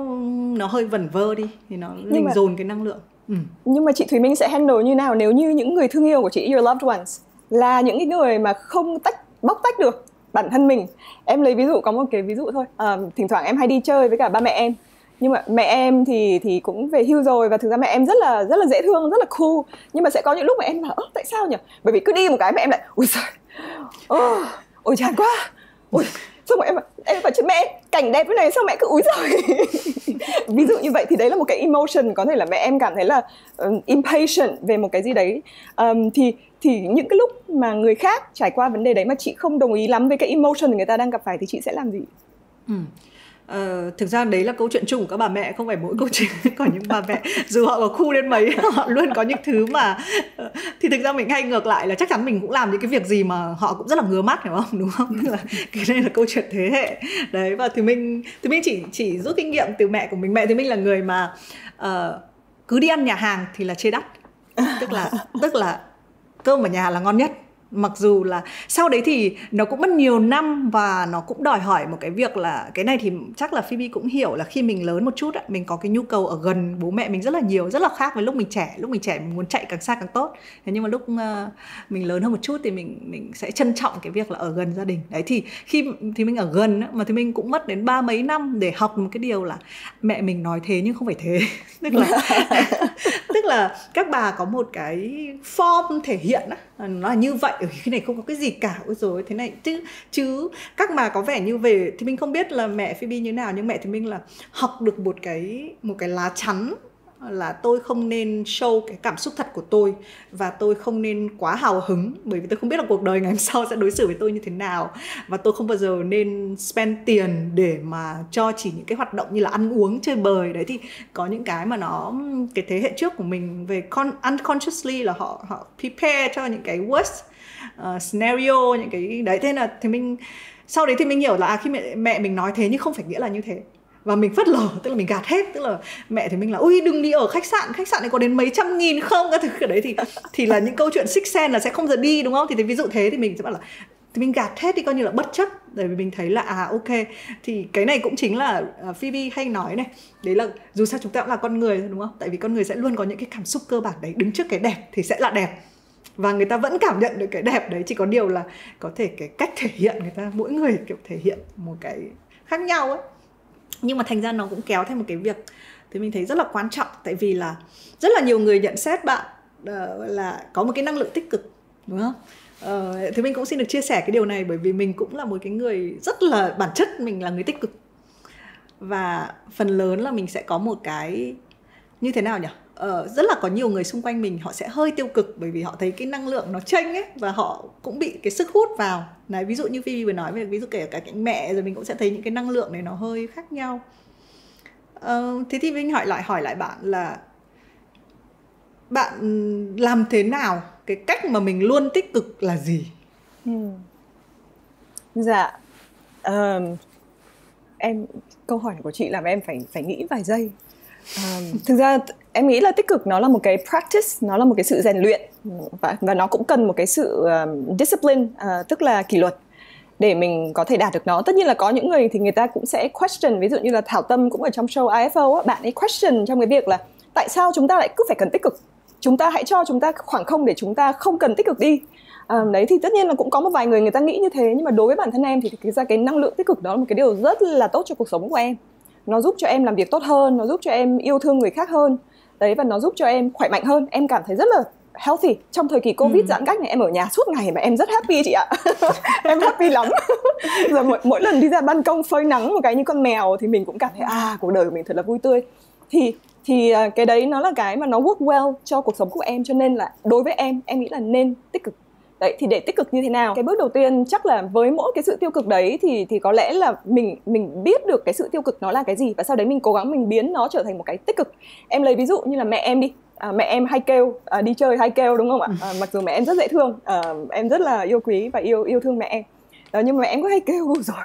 nó hơi vẩn vơ đi thì nó mình dồn cái năng lượng Ừ. Nhưng mà chị Thùy Minh sẽ handle như nào nếu như những người thương yêu của chị, your loved ones, là những cái người mà không tách bóc tách được bản thân mình. Em lấy ví dụ có một cái ví dụ thôi. À, thỉnh thoảng em hay đi chơi với cả ba mẹ em. Nhưng mà mẹ em thì thì cũng về hưu rồi và thực ra mẹ em rất là rất là dễ thương, rất là cool. Nhưng mà sẽ có những lúc mà em bảo ơ tại sao nhỉ? Bởi vì cứ đi một cái mẹ em lại ui giời. Ôi, ôi chán quá. Ôi xong rồi em em bảo chứ mẹ cảnh đẹp thế này sao mẹ cứ úi rồi ví dụ như vậy thì đấy là một cái emotion có thể là mẹ em cảm thấy là um, impatient về một cái gì đấy. Um, thì thì những cái lúc mà người khác trải qua vấn đề đấy mà chị không đồng ý lắm với cái emotion người ta đang gặp phải thì chị sẽ làm gì? Ừ. Ờ, thực ra đấy là câu chuyện chung của các bà mẹ không phải mỗi câu chuyện của những bà mẹ. Dù họ có khu đến mấy họ luôn có những thứ mà ờ, thì thực ra mình hay ngược lại là chắc chắn mình cũng làm những cái việc gì mà họ cũng rất là ngứa mắt phải không? Đúng không? Tức là cái này là câu chuyện thế hệ. Đấy và thì mình thì mình chỉ chỉ rút kinh nghiệm từ mẹ của mình. Mẹ thì mình là người mà uh, cứ đi ăn nhà hàng thì là chê đắt. Tức là tức là cơm ở nhà là ngon nhất mặc dù là sau đấy thì nó cũng mất nhiều năm và nó cũng đòi hỏi một cái việc là cái này thì chắc là Phoebe cũng hiểu là khi mình lớn một chút á, mình có cái nhu cầu ở gần bố mẹ mình rất là nhiều rất là khác với lúc mình trẻ. Lúc mình trẻ mình muốn chạy càng xa càng tốt. Thế nhưng mà lúc uh, mình lớn hơn một chút thì mình mình sẽ trân trọng cái việc là ở gần gia đình. Đấy thì khi thì mình ở gần á, mà thì mình cũng mất đến ba mấy năm để học một cái điều là mẹ mình nói thế nhưng không phải thế. Tức là tức là các bà có một cái form thể hiện á, nó là như vậy ở cái này không có cái gì cả. Ôi rồi thế này. Chứ chứ các bà có vẻ như về thì mình không biết là mẹ Phoebe như nào, nhưng mẹ thì mình là học được một cái một cái lá chắn là tôi không nên show cái cảm xúc thật của tôi và tôi không nên quá hào hứng, bởi vì tôi không biết là cuộc đời ngày hôm sau sẽ đối xử với tôi như thế nào và tôi không bao giờ nên spend tiền để mà cho chỉ những cái hoạt động như là ăn uống, chơi bời. Đấy thì có những cái mà nó, cái thế hệ trước của mình về con, unconsciously là họ họ prepare cho những cái worst uh, scenario những cái đấy. Thế là thì mình sau đấy thì mình hiểu là à, khi mẹ mẹ mình nói thế nhưng không phải nghĩa là như thế. Và mình phớt lờ tức là mình gạt hết. Tức là mẹ thì mình là ui đừng đi ở khách sạn khách sạn này có đến mấy trăm nghìn không? Các thứ cái đấy. Thì thì là những câu chuyện xích sen là sẽ không giờ đi đúng không? Thì, thì ví dụ thế thì mình sẽ bảo là thì mình gạt hết đi coi như là bất chấp. Bởi vì mình thấy là à ok. Thì cái này cũng chính là uh, Phoebe hay nói này. Đấy là dù sao chúng ta cũng là con người đúng không? Tại vì con người sẽ luôn có những cái cảm xúc cơ bản đấy. Đứng trước cái đẹp thì sẽ là đẹp và người ta vẫn cảm nhận được cái đẹp đấy chỉ có điều là có thể cái cách thể hiện người ta mỗi người kiểu thể hiện một cái khác nhau ấy. Nhưng mà thành ra nó cũng kéo theo một cái việc thì mình thấy rất là quan trọng tại vì là rất là nhiều người nhận xét bạn uh, là có một cái năng lượng tích cực đúng không? Uh, thì mình cũng xin được chia sẻ cái điều này bởi vì mình cũng là một cái người rất là bản chất mình là người tích cực. Và phần lớn là mình sẽ có một cái như thế nào nhỉ? Uh, rất là có nhiều người xung quanh mình họ sẽ hơi tiêu cực bởi vì họ thấy cái năng lượng nó chênh ấy và họ cũng bị cái sức hút vào. Này ví dụ như phi vừa nói về ví dụ kể cả cạnh mẹ rồi mình cũng sẽ thấy những cái năng lượng này nó hơi khác nhau. Uh, thế thì mình hỏi lại hỏi lại bạn là bạn làm thế nào? Cái cách mà mình luôn tích cực là gì? Ừ. dạ um, em câu hỏi của chị làm em phải phải nghĩ vài giây um, thực ra em nghĩ là tích cực nó là một cái practice nó là một cái sự rèn luyện và và nó cũng cần một cái sự um, discipline uh, tức là kỷ luật để mình có thể đạt được nó. Tất nhiên là có những người thì người ta cũng sẽ question ví dụ như là thảo tâm cũng ở trong show ifo á, bạn ấy question trong cái việc là tại sao chúng ta lại cứ phải cần tích cực? Chúng ta hãy cho chúng ta khoảng không để chúng ta không cần tích cực đi. À, đấy thì tất nhiên là cũng có một vài người người ta nghĩ như thế nhưng mà đối với bản thân em thì thực ra cái năng lượng tích cực đó là một cái điều rất là tốt cho cuộc sống của em nó giúp cho em làm việc tốt hơn nó giúp cho em yêu thương người khác hơn. Đấy và nó giúp cho em khỏe mạnh hơn. Em cảm thấy rất là healthy. Trong thời kỳ covid ừ. giãn cách này em ở nhà suốt ngày mà em rất happy chị ạ. Em happy lắm. Rồi mỗi, mỗi lần đi ra ban công phơi nắng một cái như con mèo thì mình cũng cảm thấy à cuộc đời của mình thật là vui tươi. Thì thì à, cái đấy nó là cái mà nó work well cho cuộc sống của em. Cho nên là đối với em em nghĩ là nên tích cực đấy thì để tích cực như thế nào? Cái bước đầu tiên chắc là với mỗi cái sự tiêu cực đấy thì thì có lẽ là mình mình biết được cái sự tiêu cực nó là cái gì và sau đấy mình cố gắng mình biến nó trở thành một cái tích cực. Em lấy ví dụ như là mẹ em đi. À, mẹ em hay kêu à, đi chơi hay kêu đúng không ạ? À, mặc dù mẹ em rất dễ thương à, em rất là yêu quý và yêu yêu thương mẹ em. Đó, nhưng mà mẹ em có hay kêu rồi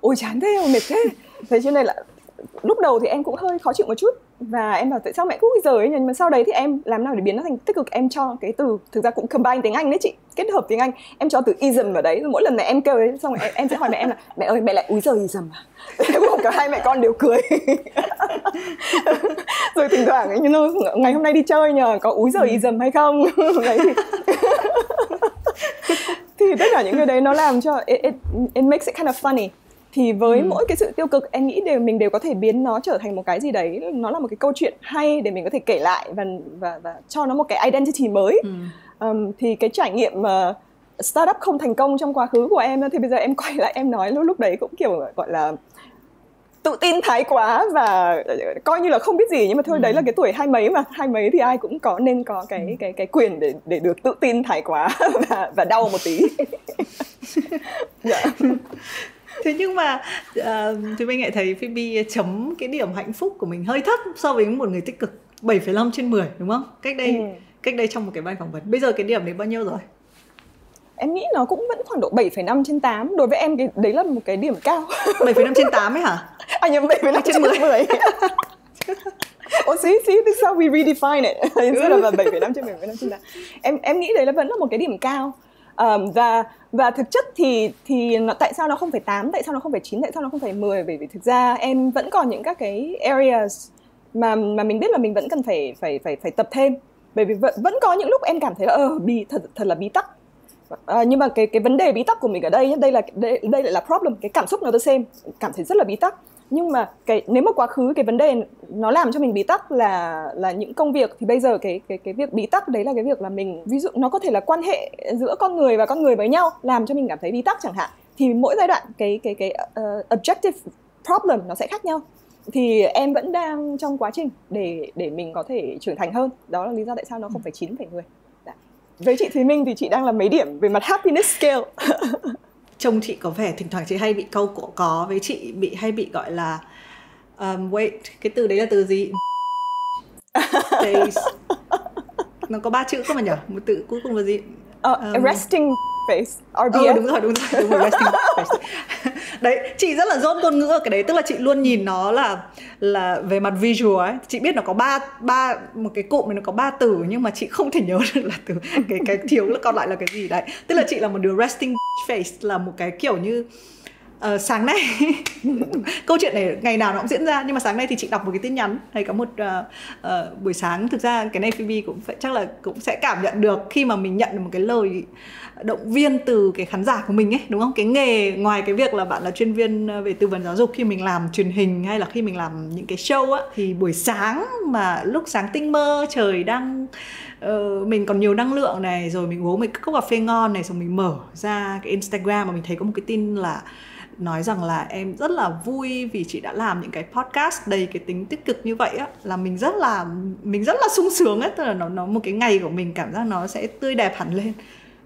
ôi chán thế mệt thế. Thế cho nên là lúc đầu thì em cũng hơi khó chịu một chút và em bảo tại sao mẹ cứ giờ ấy nhưng mà sau đấy thì em làm nào để biến nó thành tích cực? Em cho cái từ thực ra cũng combine tiếng anh đấy chị kết hợp tiếng anh. Em cho từ ism vào đấy mỗi lần mẹ em kêu đấy xong rồi em, em sẽ hỏi mẹ em là mẹ ơi mẹ lại úi giờ ism à? Cả hai mẹ con đều cười. Rồi thỉnh thoảng ấy, như nó, ngày hôm nay đi chơi nhờ có úi giờ ism hay không? Đấy thì thì tất cả những cái đấy nó làm cho it, it, it makes it kind of funny thì với ừ. mỗi cái sự tiêu cực em nghĩ đều mình đều có thể biến nó trở thành một cái gì đấy nó là một cái câu chuyện hay để mình có thể kể lại và và và cho nó một cái identity mới ừ. um, thì cái trải nghiệm uh, startup không thành công trong quá khứ của em thì bây giờ em quay lại em nói lúc lúc đấy cũng kiểu gọi là tự tin thái quá và coi như là không biết gì nhưng mà thôi ừ. đấy là cái tuổi hai mấy mà hai mấy thì ai cũng có nên có cái ừ. cái cái quyền để để được tự tin thái quá và và đau một tí dạ. thế nhưng mà uh, thì mình lại thấy Phoebe chấm cái điểm hạnh phúc của mình hơi thấp so với một người tích cực 7,5 trên 10 đúng không? Cách đây ừ. cách đây trong một cái bài phỏng vấn. Bây giờ cái điểm đấy bao nhiêu rồi? Em nghĩ nó cũng vẫn khoảng độ 7,5 trên 8 đối với em cái đấy là một cái điểm cao. 7,5 trên 8 ấy hả? À nhầm 7,5 trên 10, 10. Ồ, see, see, this is how we redefine it? Instead of 7,5 trên 7,5 trên 8 Em em nghĩ đấy là vẫn là một cái điểm cao um, Và và thực chất thì thì nó, tại sao nó không phải 8, tại sao nó không phải 9, tại sao nó không phải 10 Bởi vì thực ra em vẫn còn những các cái areas mà mà mình biết là mình vẫn cần phải phải phải phải tập thêm. Bởi vì vẫn, vẫn có những lúc em cảm thấy là ờ bị thật thật là bí tắc. À, nhưng mà cái cái vấn đề bí tắc của mình ở đây đây là đây, đây lại là problem cái cảm xúc nó the xem cảm thấy rất là bí tắc nhưng mà cái nếu mà quá khứ cái vấn đề nó làm cho mình bí tắc là là những công việc thì bây giờ cái cái cái việc bí tắc đấy là cái việc là mình ví dụ nó có thể là quan hệ giữa con người và con người với nhau làm cho mình cảm thấy bí tắc chẳng hạn. Thì mỗi giai đoạn cái cái cái uh, objective problem nó sẽ khác nhau. Thì em vẫn đang trong quá trình để để mình có thể trưởng thành hơn. Đó là lý do tại sao nó không phải chín phải mười. Với chị Thùy Minh thì chị đang là mấy điểm về mặt happiness scale trông chị có vẻ thỉnh thoảng chị hay bị câu cổ có với chị bị hay bị gọi là um, wait cái từ đấy là từ gì? Nó có ba chữ cơ mà nhỉ? Một từ cuối cùng là gì? Uh, um, resting face RBF ừ, đúng rồi đúng rồi đúng rồi resting face đấy, chị rất là dốt ngôn ngữ ở cái đấy, tức là chị luôn nhìn nó là là về mặt visual ấy. Chị biết nó có ba ba, một cái cụm này nó có ba từ, nhưng mà chị không thể nhớ được là từ, cái cái thiếu là còn lại là cái gì. Đấy, tức là chị là một đứa resting face, là một cái kiểu như Uh, sáng nay. Câu chuyện này ngày nào nó cũng diễn ra nhưng mà sáng nay thì chị đọc một cái tin nhắn hay có một uh, uh, buổi sáng. Thực ra cái này Phoebe cũng phải chắc là cũng sẽ cảm nhận được khi mà mình nhận được một cái lời động viên từ cái khán giả của mình ấy đúng không? Cái nghề ngoài cái việc là bạn là chuyên viên về tư vấn giáo dục khi mình làm truyền hình hay là khi mình làm những cái show á thì buổi sáng mà lúc sáng tinh mơ trời đang uh, mình còn nhiều năng lượng này rồi mình uống một cốc cà phê ngon này rồi mình mở ra cái Instagram mà mình thấy có một cái tin là nói rằng là em rất là vui vì chị đã làm những cái podcast đầy cái tính tích cực như vậy á, là mình rất là, mình rất là sung sướng ấy, tức là nó nó một cái ngày của mình cảm giác nó sẽ tươi đẹp hẳn lên.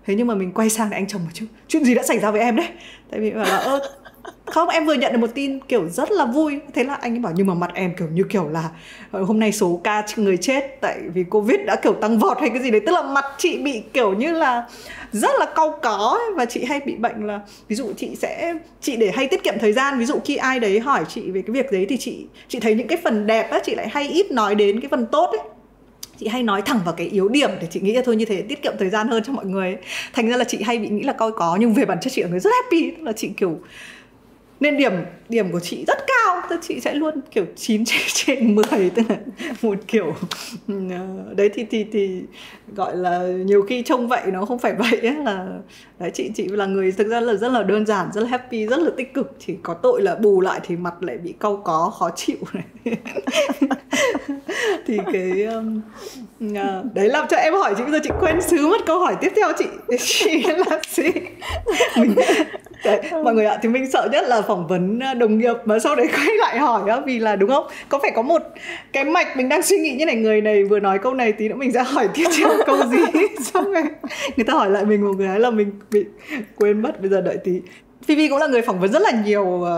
Thế nhưng mà mình quay sang để anh chồng một chút chuyện gì đã xảy ra với em đấy? Tại vì bảo là, ơ không em vừa nhận được một tin kiểu rất là vui. Thế là anh ấy bảo nhưng mà mặt em kiểu như kiểu là ờ, hôm nay số ca người chết tại vì covid đã kiểu tăng vọt hay cái gì đấy. Tức là mặt chị bị kiểu như là rất là cau có ấy, và chị hay bị bệnh là ví dụ chị sẽ chị để hay tiết kiệm thời gian. Ví dụ khi ai đấy hỏi chị về cái việc đấy thì chị chị thấy những cái phần đẹp á chị lại hay ít nói đến cái phần tốt ấy. Chị hay nói thẳng vào cái yếu điểm để chị nghĩ là thôi như thế tiết kiệm thời gian hơn cho mọi người thành ra là chị hay bị nghĩ là coi có nhưng về bản chất chị là người rất happy. Tức là chị kiểu nên điểm điểm của chị rất cao. Tức chị sẽ luôn kiểu 9 trên, 10 tức là một kiểu ờ, đấy thì thì thì gọi là nhiều khi trông vậy nó không phải vậy ấy là đấy chị chị là người thực ra là rất là đơn giản rất là happy rất là tích cực. Chỉ có tội là bù lại thì mặt lại bị cau có khó chịu này. Thì cái um, uh, đấy làm cho em hỏi chị bây giờ chị quên xứ mất câu hỏi tiếp theo chị. Chị là gì? Mình Đấy, mọi người ạ thì mình sợ nhất là phỏng vấn à, đồng nghiệp mà sau đấy quay lại hỏi á vì là đúng không? Có phải có một cái mạch mình đang suy nghĩ như này người này vừa nói câu này tí nữa mình sẽ hỏi tiếp theo câu gì? Xong rồi người ta hỏi lại mình một cái là mình bị quên mất bây giờ đợi tí. Phoebe cũng là người phỏng vấn rất là nhiều uh,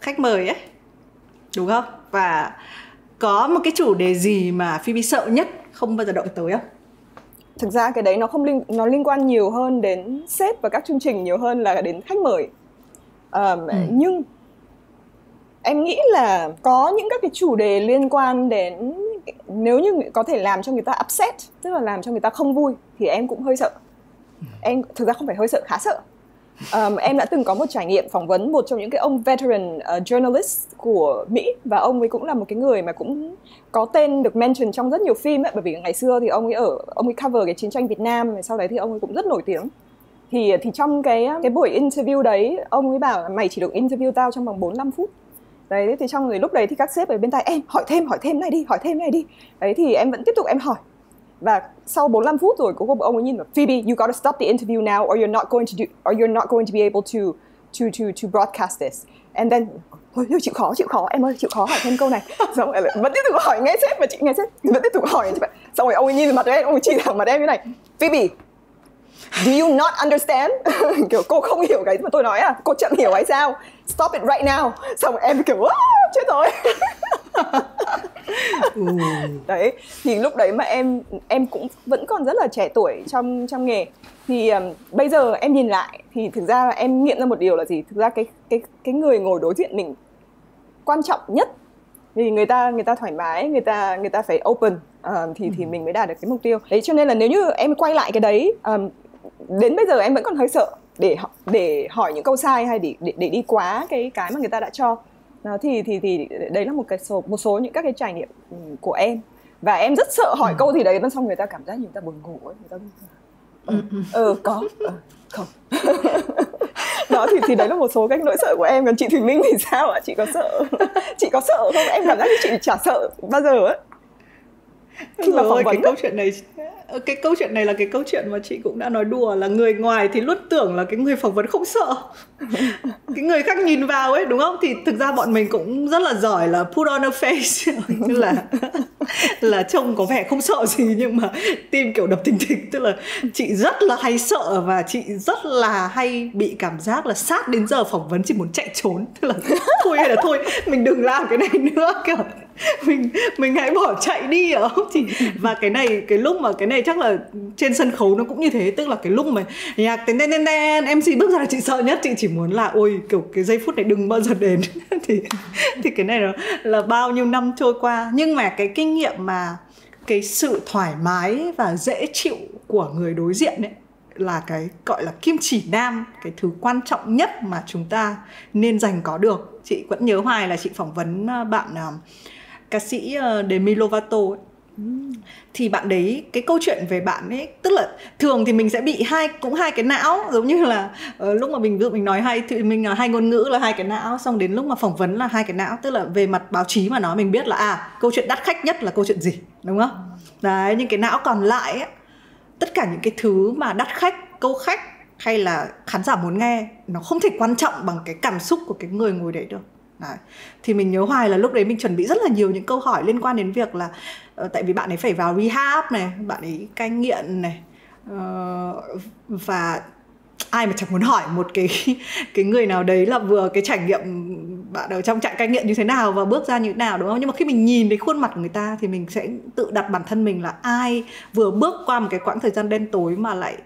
khách mời ấy đúng không? Và có một cái chủ đề gì mà Phoebe sợ nhất không bao giờ động tới không? Thực ra cái đấy nó không liên nó liên quan nhiều hơn đến sếp và các chương trình nhiều hơn là đến khách mời um, ừ. nhưng em nghĩ là có những các cái chủ đề liên quan đến nếu như có thể làm cho người ta upset tức là làm cho người ta không vui thì em cũng hơi sợ ừ. em thực ra không phải hơi sợ khá sợ um, em đã từng có một trải nghiệm phỏng vấn một trong những cái ông veteran uh, journalist của Mỹ và ông ấy cũng là một cái người mà cũng có tên được mention trong rất nhiều phim ấy bởi vì ngày xưa thì ông ấy ở ông ấy cover cái chiến tranh Việt Nam và sau đấy thì ông ấy cũng rất nổi tiếng thì ờ, thì trong cái ờ, cái buổi interview đấy ông ấy bảo là mày chỉ được interview tao trong vòng 45 phút. Đấy thì trong người lúc đấy thì các sếp ở bên tai em hỏi thêm hỏi thêm này đi hỏi thêm này đi. Đấy thì em vẫn tiếp tục em hỏi. Và sau 45 phút rồi cuối cùng ông ấy nhìn vào Phoebe you gotta stop the interview now or you're not going to do or you're not going to be able to to to to broadcast this. And then Ôi, chịu khó chịu khó em ơi chịu khó hỏi thêm câu này. Xong rồi vẫn tiếp tục hỏi nghe sếp và chị nghe sếp vẫn tiếp tục hỏi. Xong rồi ông ấy nhìn vào mặt em ông ấy chỉ thẳng mặt em như này Phoebe do you not understand? Kiểu cô không hiểu cái mà tôi nói à? Cô chẳng hiểu hay sao? Stop it right now. Xong em kiểu chết rồi. Đấy thì lúc đấy mà em em cũng vẫn còn rất là trẻ tuổi trong trong nghề. Thì um, bây giờ em nhìn lại thì thực ra em nghiệm ra một điều là gì? Thực ra cái cái cái người ngồi đối diện mình quan trọng nhất vì người ta người ta thoải mái người ta người ta phải open uh, thì thì ừ. mình mới đạt được cái mục tiêu. Đấy cho nên là nếu như em quay lại cái đấy um, đến bây giờ em vẫn còn hơi sợ để để hỏi những câu sai hay để để, để đi quá cái cái mà người ta đã cho. Đó, thì thì thì đấy là một cái số một số những các cái trải nghiệm ừ, của em. Và em rất sợ hỏi ừ. câu gì đấy mà xong người ta cảm giác như người ta buồn ngủ ấy người ta ừ, ừ, ừ có ừ, không đó thì thì đấy là một số cái nỗi sợ của em. Còn chị Thùy Minh thì sao ạ? Chị có sợ? Chị có sợ không? Em cảm giác như chị chả sợ bao giờ ấy khi mà phỏng vấn cái câu chuyện này ờ, cái câu chuyện này là cái câu chuyện mà chị cũng đã nói đùa là người ngoài thì luôn tưởng là cái người phỏng vấn không sợ. Cái người khác nhìn vào ấy đúng không? Thì thực ra bọn mình cũng rất là giỏi là put on a face. Như là là trông có vẻ không sợ gì nhưng mà tim kiểu đập thình thịch. Tức là chị rất là hay sợ và chị rất là hay bị cảm giác là sát đến giờ phỏng vấn chỉ muốn chạy trốn. Tức là thôi hay là thôi mình đừng làm cái này nữa kiểu mình mình hãy bỏ chạy đi ở không? Thì và cái này cái lúc mà cái này chắc là trên sân khấu nó cũng như thế tức là cái lúc mà nhạc tên tên tên tên mc bước ra là chị sợ nhất chị chỉ muốn là ôi kiểu cái giây phút này đừng bao giờ đến. Thì thì cái này là, là bao nhiêu năm trôi qua. Nhưng mà cái kinh nghiệm mà cái sự thoải mái và dễ chịu của người đối diện ấy là cái gọi là kim chỉ nam cái thứ quan trọng nhất mà chúng ta nên dành có được. Chị vẫn nhớ hoài là chị phỏng vấn ờ, bạn uh, ca sĩ ờ, Demi Lovato ấy. thì bạn đấy cái câu chuyện về bạn ấy tức là thường thì mình sẽ bị hai cũng hai cái não giống như là uh, lúc mà mình ví dụ mình nói hai thì mình là hai ngôn ngữ là hai cái não xong đến lúc mà phỏng vấn là hai cái não tức là về mặt báo chí mà nói mình biết là à câu chuyện đắt khách nhất là câu chuyện gì đúng không đấy những cái não còn lại ấy, tất cả những cái thứ mà đắt khách câu khách hay là khán giả muốn nghe nó không thể quan trọng bằng cái cảm xúc của cái người ngồi đấy được Đấy. thì mình nhớ hoài là lúc đấy mình chuẩn bị rất là nhiều những câu hỏi liên quan đến việc là uh, tại vì bạn ấy phải vào rehab này bạn ấy cai nghiện này uh, và ai mà chẳng muốn hỏi một cái cái người nào đấy là vừa cái trải nghiệm bạn ở trong trại cai nghiện như thế nào và bước ra như thế nào đúng không nhưng mà khi mình nhìn thấy khuôn mặt của người ta thì mình sẽ tự đặt bản thân mình là ai vừa bước qua một cái quãng thời gian đen tối mà lại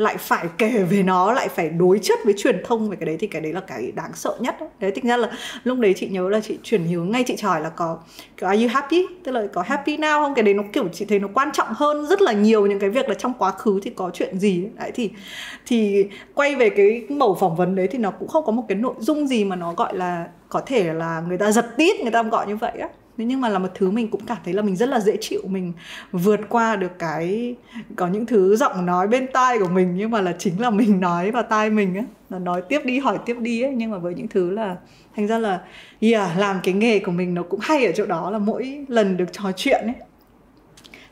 lại phải kể về nó lại phải đối chất với truyền thông về cái đấy thì cái đấy là cái đáng sợ nhất. Đấy, đấy thực ra là lúc đấy chị nhớ là chị chuyển hướng ngay chị hỏi là có kiểu are you happy? Tức là có happy now không? Cái đấy nó kiểu chị thấy nó quan trọng hơn rất là nhiều những cái việc là trong quá khứ thì có chuyện gì. Đấy thì thì quay về cái mẫu phỏng vấn đấy thì nó cũng không có một cái nội dung gì mà nó gọi là có thể là người ta giật tít người ta gọi như vậy á thế nhưng mà là một thứ mình cũng cảm thấy là mình rất là dễ chịu. Mình vượt qua được cái có những thứ giọng nói bên tai của mình nhưng mà là chính là mình nói vào tai mình á. Là nói tiếp đi hỏi tiếp đi ấy. Nhưng mà với những thứ là thành ra là yeah, làm cái nghề của mình nó cũng hay ở chỗ đó là mỗi lần được trò chuyện ấy.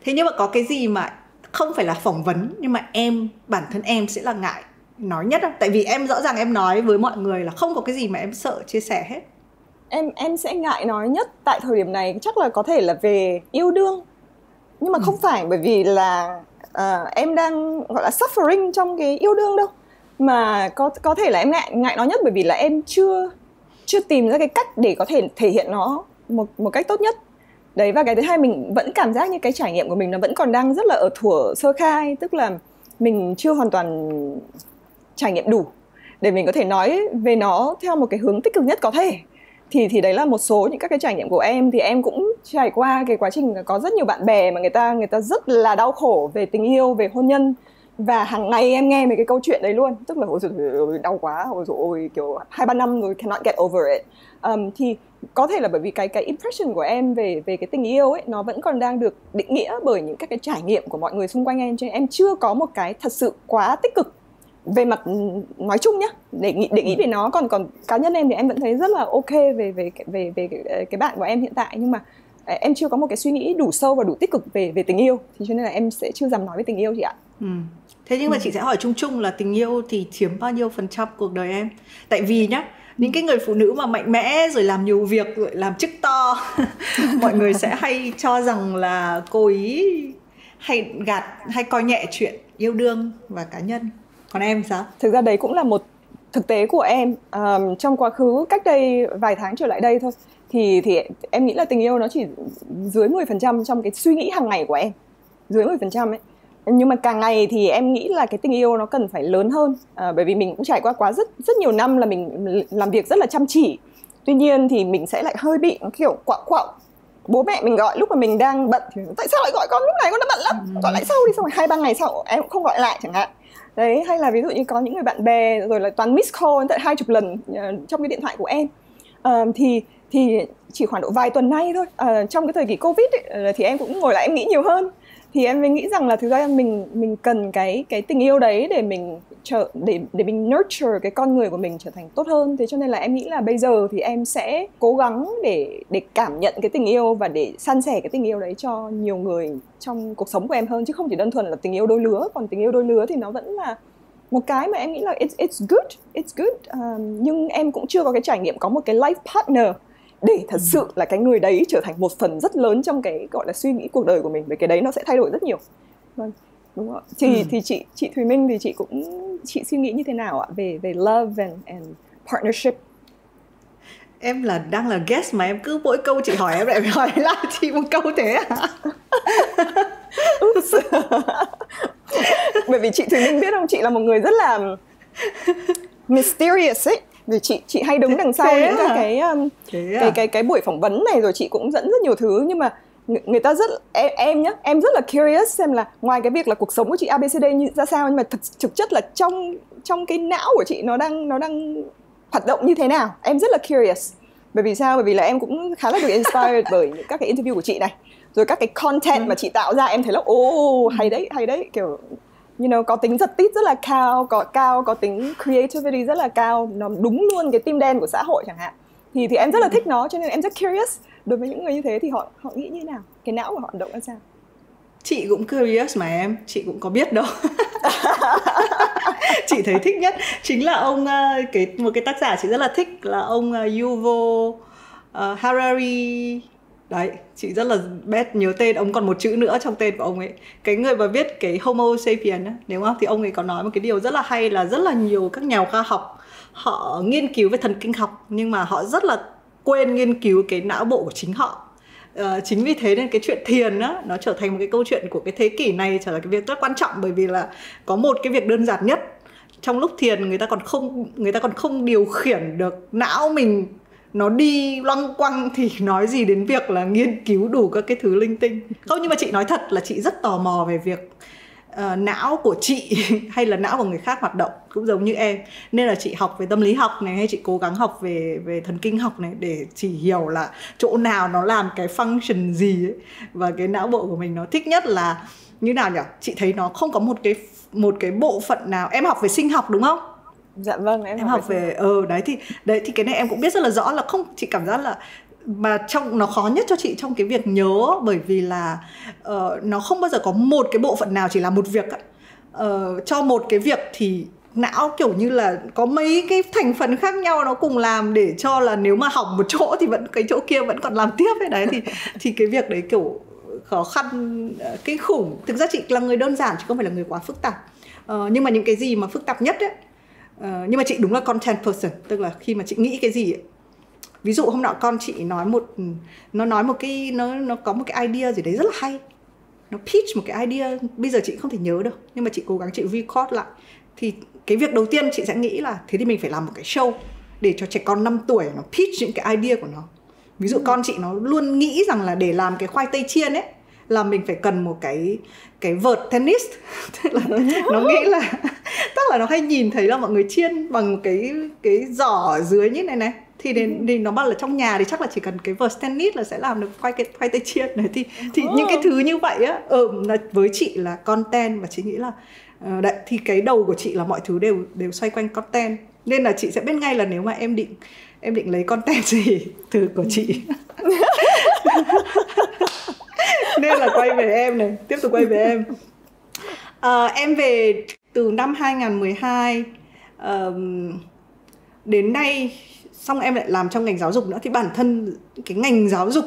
Thế nhưng mà có cái gì mà không phải là phỏng vấn nhưng mà em bản thân em sẽ là ngại nói nhất tại vì em rõ ràng em nói với mọi người là không có cái gì mà em sợ chia sẻ hết em em sẽ ngại nói nhất tại thời điểm này chắc là có thể là về yêu đương. Nhưng mà ừ. không phải bởi vì là uh, em đang gọi là suffering trong cái yêu đương đâu. Mà có có thể là em ngại ngại nói nhất bởi vì là em chưa chưa tìm ra cái cách để có thể thể hiện nó một một cách tốt nhất. Đấy và cái thứ hai mình vẫn cảm giác như cái trải nghiệm của mình nó vẫn còn đang rất là ở thuở sơ khai tức là mình chưa hoàn toàn trải nghiệm đủ để mình có thể nói về nó theo một cái hướng tích cực nhất có thể thì thì đấy là một số những các cái trải nghiệm của em. Thì em cũng trải qua cái quá trình có rất nhiều bạn bè mà người ta người ta rất là đau khổ về tình yêu về hôn nhân. Và hàng ngày em nghe mấy cái câu chuyện đấy luôn. Tức là ôi dồi, đau quá ôi dồi ôi kiểu hai ba năm rồi cannot get over it. Um, thì có thể là bởi vì cái cái impression của em về về cái tình yêu ấy nó vẫn còn đang được định nghĩa bởi những các cái trải nghiệm của mọi người xung quanh em. Cho nên em chưa có một cái thật sự quá tích cực về mặt nói chung nhá để nghĩ để nghĩ ừ. về nó còn còn cá nhân em thì em vẫn thấy rất là ok về về về về cái, cái bạn của em hiện tại nhưng mà em chưa có một cái suy nghĩ đủ sâu và đủ tích cực về về tình yêu thì cho nên là em sẽ chưa dám nói về tình yêu chị ạ ừ. thế nhưng mà ừ. chị sẽ hỏi chung chung là tình yêu thì chiếm bao nhiêu phần trăm cuộc đời em tại vì nhá những cái người phụ nữ mà mạnh mẽ rồi làm nhiều việc rồi làm chức to mọi người sẽ hay cho rằng là cô ý hay gạt hay coi nhẹ chuyện yêu đương và cá nhân còn em sao? Thực ra đấy cũng là một thực tế của em. Um, trong quá khứ cách đây vài tháng trở lại đây thôi thì thì em nghĩ là tình yêu nó chỉ dưới 10% trong cái suy nghĩ hàng ngày của em. Dưới 10% ấy. Nhưng mà càng ngày thì em nghĩ là cái tình yêu nó cần phải lớn hơn. À, bởi vì mình cũng trải qua quá rất rất nhiều năm là mình làm việc rất là chăm chỉ. Tuy nhiên thì mình sẽ lại hơi bị kiểu quạo quạo bố mẹ mình gọi lúc mà mình đang bận thì tại sao lại gọi con lúc này? Con đã bận lắm. Gọi lại sau đi xong rồi hai ba ngày sau em cũng không gọi lại chẳng hạn đấy hay là ví dụ như có những người bạn bè rồi là toàn miss call tận hai chục lần ờ, trong cái điện thoại của em. Uh, thì thì chỉ khoảng độ vài tuần nay thôi. Uh, trong cái thời kỳ covid ấy, thì em cũng ngồi lại em nghĩ nhiều hơn thì em mới nghĩ rằng là thực ra mình mình cần cái cái tình yêu đấy để mình trở để để mình nurture cái con người của mình trở thành tốt hơn. Thế cho nên là em nghĩ là bây giờ thì em sẽ cố gắng để để cảm nhận cái tình yêu và để san sẻ cái tình yêu đấy cho nhiều người trong cuộc sống của em hơn. Chứ không chỉ đơn thuần là tình yêu đôi lứa còn tình yêu đôi lứa thì nó vẫn là một cái mà em nghĩ là it's it's good it's good. Um, nhưng em cũng chưa có cái trải nghiệm có một cái life partner để thật sự là cái người đấy trở thành một phần rất lớn trong cái gọi là suy nghĩ cuộc đời của mình về cái đấy nó sẽ thay đổi rất nhiều. Vâng đúng không thì ừ. thì chị chị Thùy Minh thì chị cũng chị suy nghĩ như thế nào ạ về về love and and partnership? Em là đang là guest mà em cứ mỗi câu chị hỏi em lại phải hỏi lại chị một câu thế à bởi vì chị Thùy Minh biết không? Chị là một người rất là mysterious ấy vì chị chị hay đứng đằng sau những à? cái um, cái à? cái cái buổi phỏng vấn này rồi chị cũng dẫn rất nhiều thứ. Nhưng mà người ta rất em em nhá em rất là curious xem là ngoài cái việc là cuộc sống của chị ABCD như ra sao. Nhưng mà thực thực chất là trong trong cái não của chị nó đang nó đang hoạt động như thế nào? Em rất là curious. Bởi vì sao? Bởi vì là em cũng khá là được inspired bởi những các cái interview của chị này. Rồi các cái content ừ. mà chị tạo ra em thấy là ô oh, hay đấy hay đấy. Kiểu you know có tính giật tít rất là cao có cao có tính creativity rất là cao. Nó đúng luôn cái tim đen của xã hội chẳng hạn. Thì thì em rất là thích nó cho nên em rất curious đối với những người như thế. Thì họ họ nghĩ như thế nào? Cái não của họ động ra sao? Chị cũng curious mà em. Chị cũng có biết đâu chị thấy thích nhất chính là ông ờ, cái một cái tác giả chị rất là thích là ông ờ, Yuval uh, Harari đấy chị rất là bet nhớ tên ông còn một chữ nữa trong tên của ông ấy. Cái người mà viết cái Homo sapien á nếu không thì ông ấy có nói một cái điều rất là hay là rất là nhiều các nhà khoa học họ nghiên cứu về thần kinh học nhưng mà họ rất là quên nghiên cứu cái não bộ của chính họ. Uh, chính vì thế nên cái chuyện thiền á nó trở thành một cái câu chuyện của cái thế kỷ này trở thành cái việc rất quan trọng bởi vì là có một cái việc đơn giản nhất. Trong lúc thiền người ta còn không người ta còn không điều khiển được não mình nó đi loăng quăng thì nói gì đến việc là nghiên cứu đủ các cái thứ linh tinh. Không nhưng mà chị nói thật là chị rất tò mò về việc uh, não của chị hay là não của người khác hoạt động cũng giống như em. Nên là chị học về tâm lý học này hay chị cố gắng học về về thần kinh học này để chỉ hiểu là chỗ nào nó làm cái function gì ấy. và cái não bộ của mình nó thích nhất là như nào nhỉ? Chị thấy nó không có một cái một cái bộ phận nào. Em học về sinh học đúng không? Dạ vâng em, em học, học về ờ đấy thì đấy thì cái này em cũng biết rất là rõ là không chị cảm giác là mà trong nó khó nhất cho chị trong cái việc nhớ bởi vì là uh, nó không bao giờ có một cái bộ phận nào chỉ là một việc uh, cho một cái việc thì não kiểu như là có mấy cái thành phần khác nhau nó cùng làm để cho là nếu mà hỏng một chỗ thì vẫn cái chỗ kia vẫn còn làm tiếp ấy đấy thì thì cái việc đấy kiểu khó khăn ờ, kinh khủng. Thực ra chị là người đơn giản chứ không phải là người quá phức tạp. Uh, nhưng mà những cái gì mà phức tạp nhất ấy Ờ, nhưng mà chị đúng là content person tức là khi mà chị nghĩ cái gì ấy, ví dụ hôm nọ con chị nói một nó nói một cái nó nó có một cái idea gì đấy rất là hay. Nó pitch một cái idea bây giờ chị không thể nhớ được nhưng mà chị cố gắng chị record lại. Thì cái việc đầu tiên chị sẽ nghĩ là thế thì mình phải làm một cái show để cho trẻ con 5 tuổi nó pitch những cái idea của nó. Ví dụ ừ. con chị nó luôn nghĩ rằng là để làm cái khoai tây chiên ấy là mình phải cần một cái cái vợt tennis. Tức là nó nghĩ là tức là nó hay nhìn thấy là mọi người chiên bằng cái cái giỏ ở dưới như này này. Thì đến ừ. thì nó bảo là trong nhà thì chắc là chỉ cần cái vợt tennis là sẽ làm được khoai cái khoai tây chiên này. Thì thì những cái thứ như vậy á ừ, với chị là content và chị nghĩ là uh, đấy thì cái đầu của chị là mọi thứ đều đều xoay quanh content. Nên là chị sẽ biết ngay là nếu mà em định em định lấy content gì từ của chị nên là quay về em này tiếp tục quay về em à, em về từ năm 2012 um, đến nay xong em lại làm trong ngành giáo dục nữa thì bản thân cái ngành giáo dục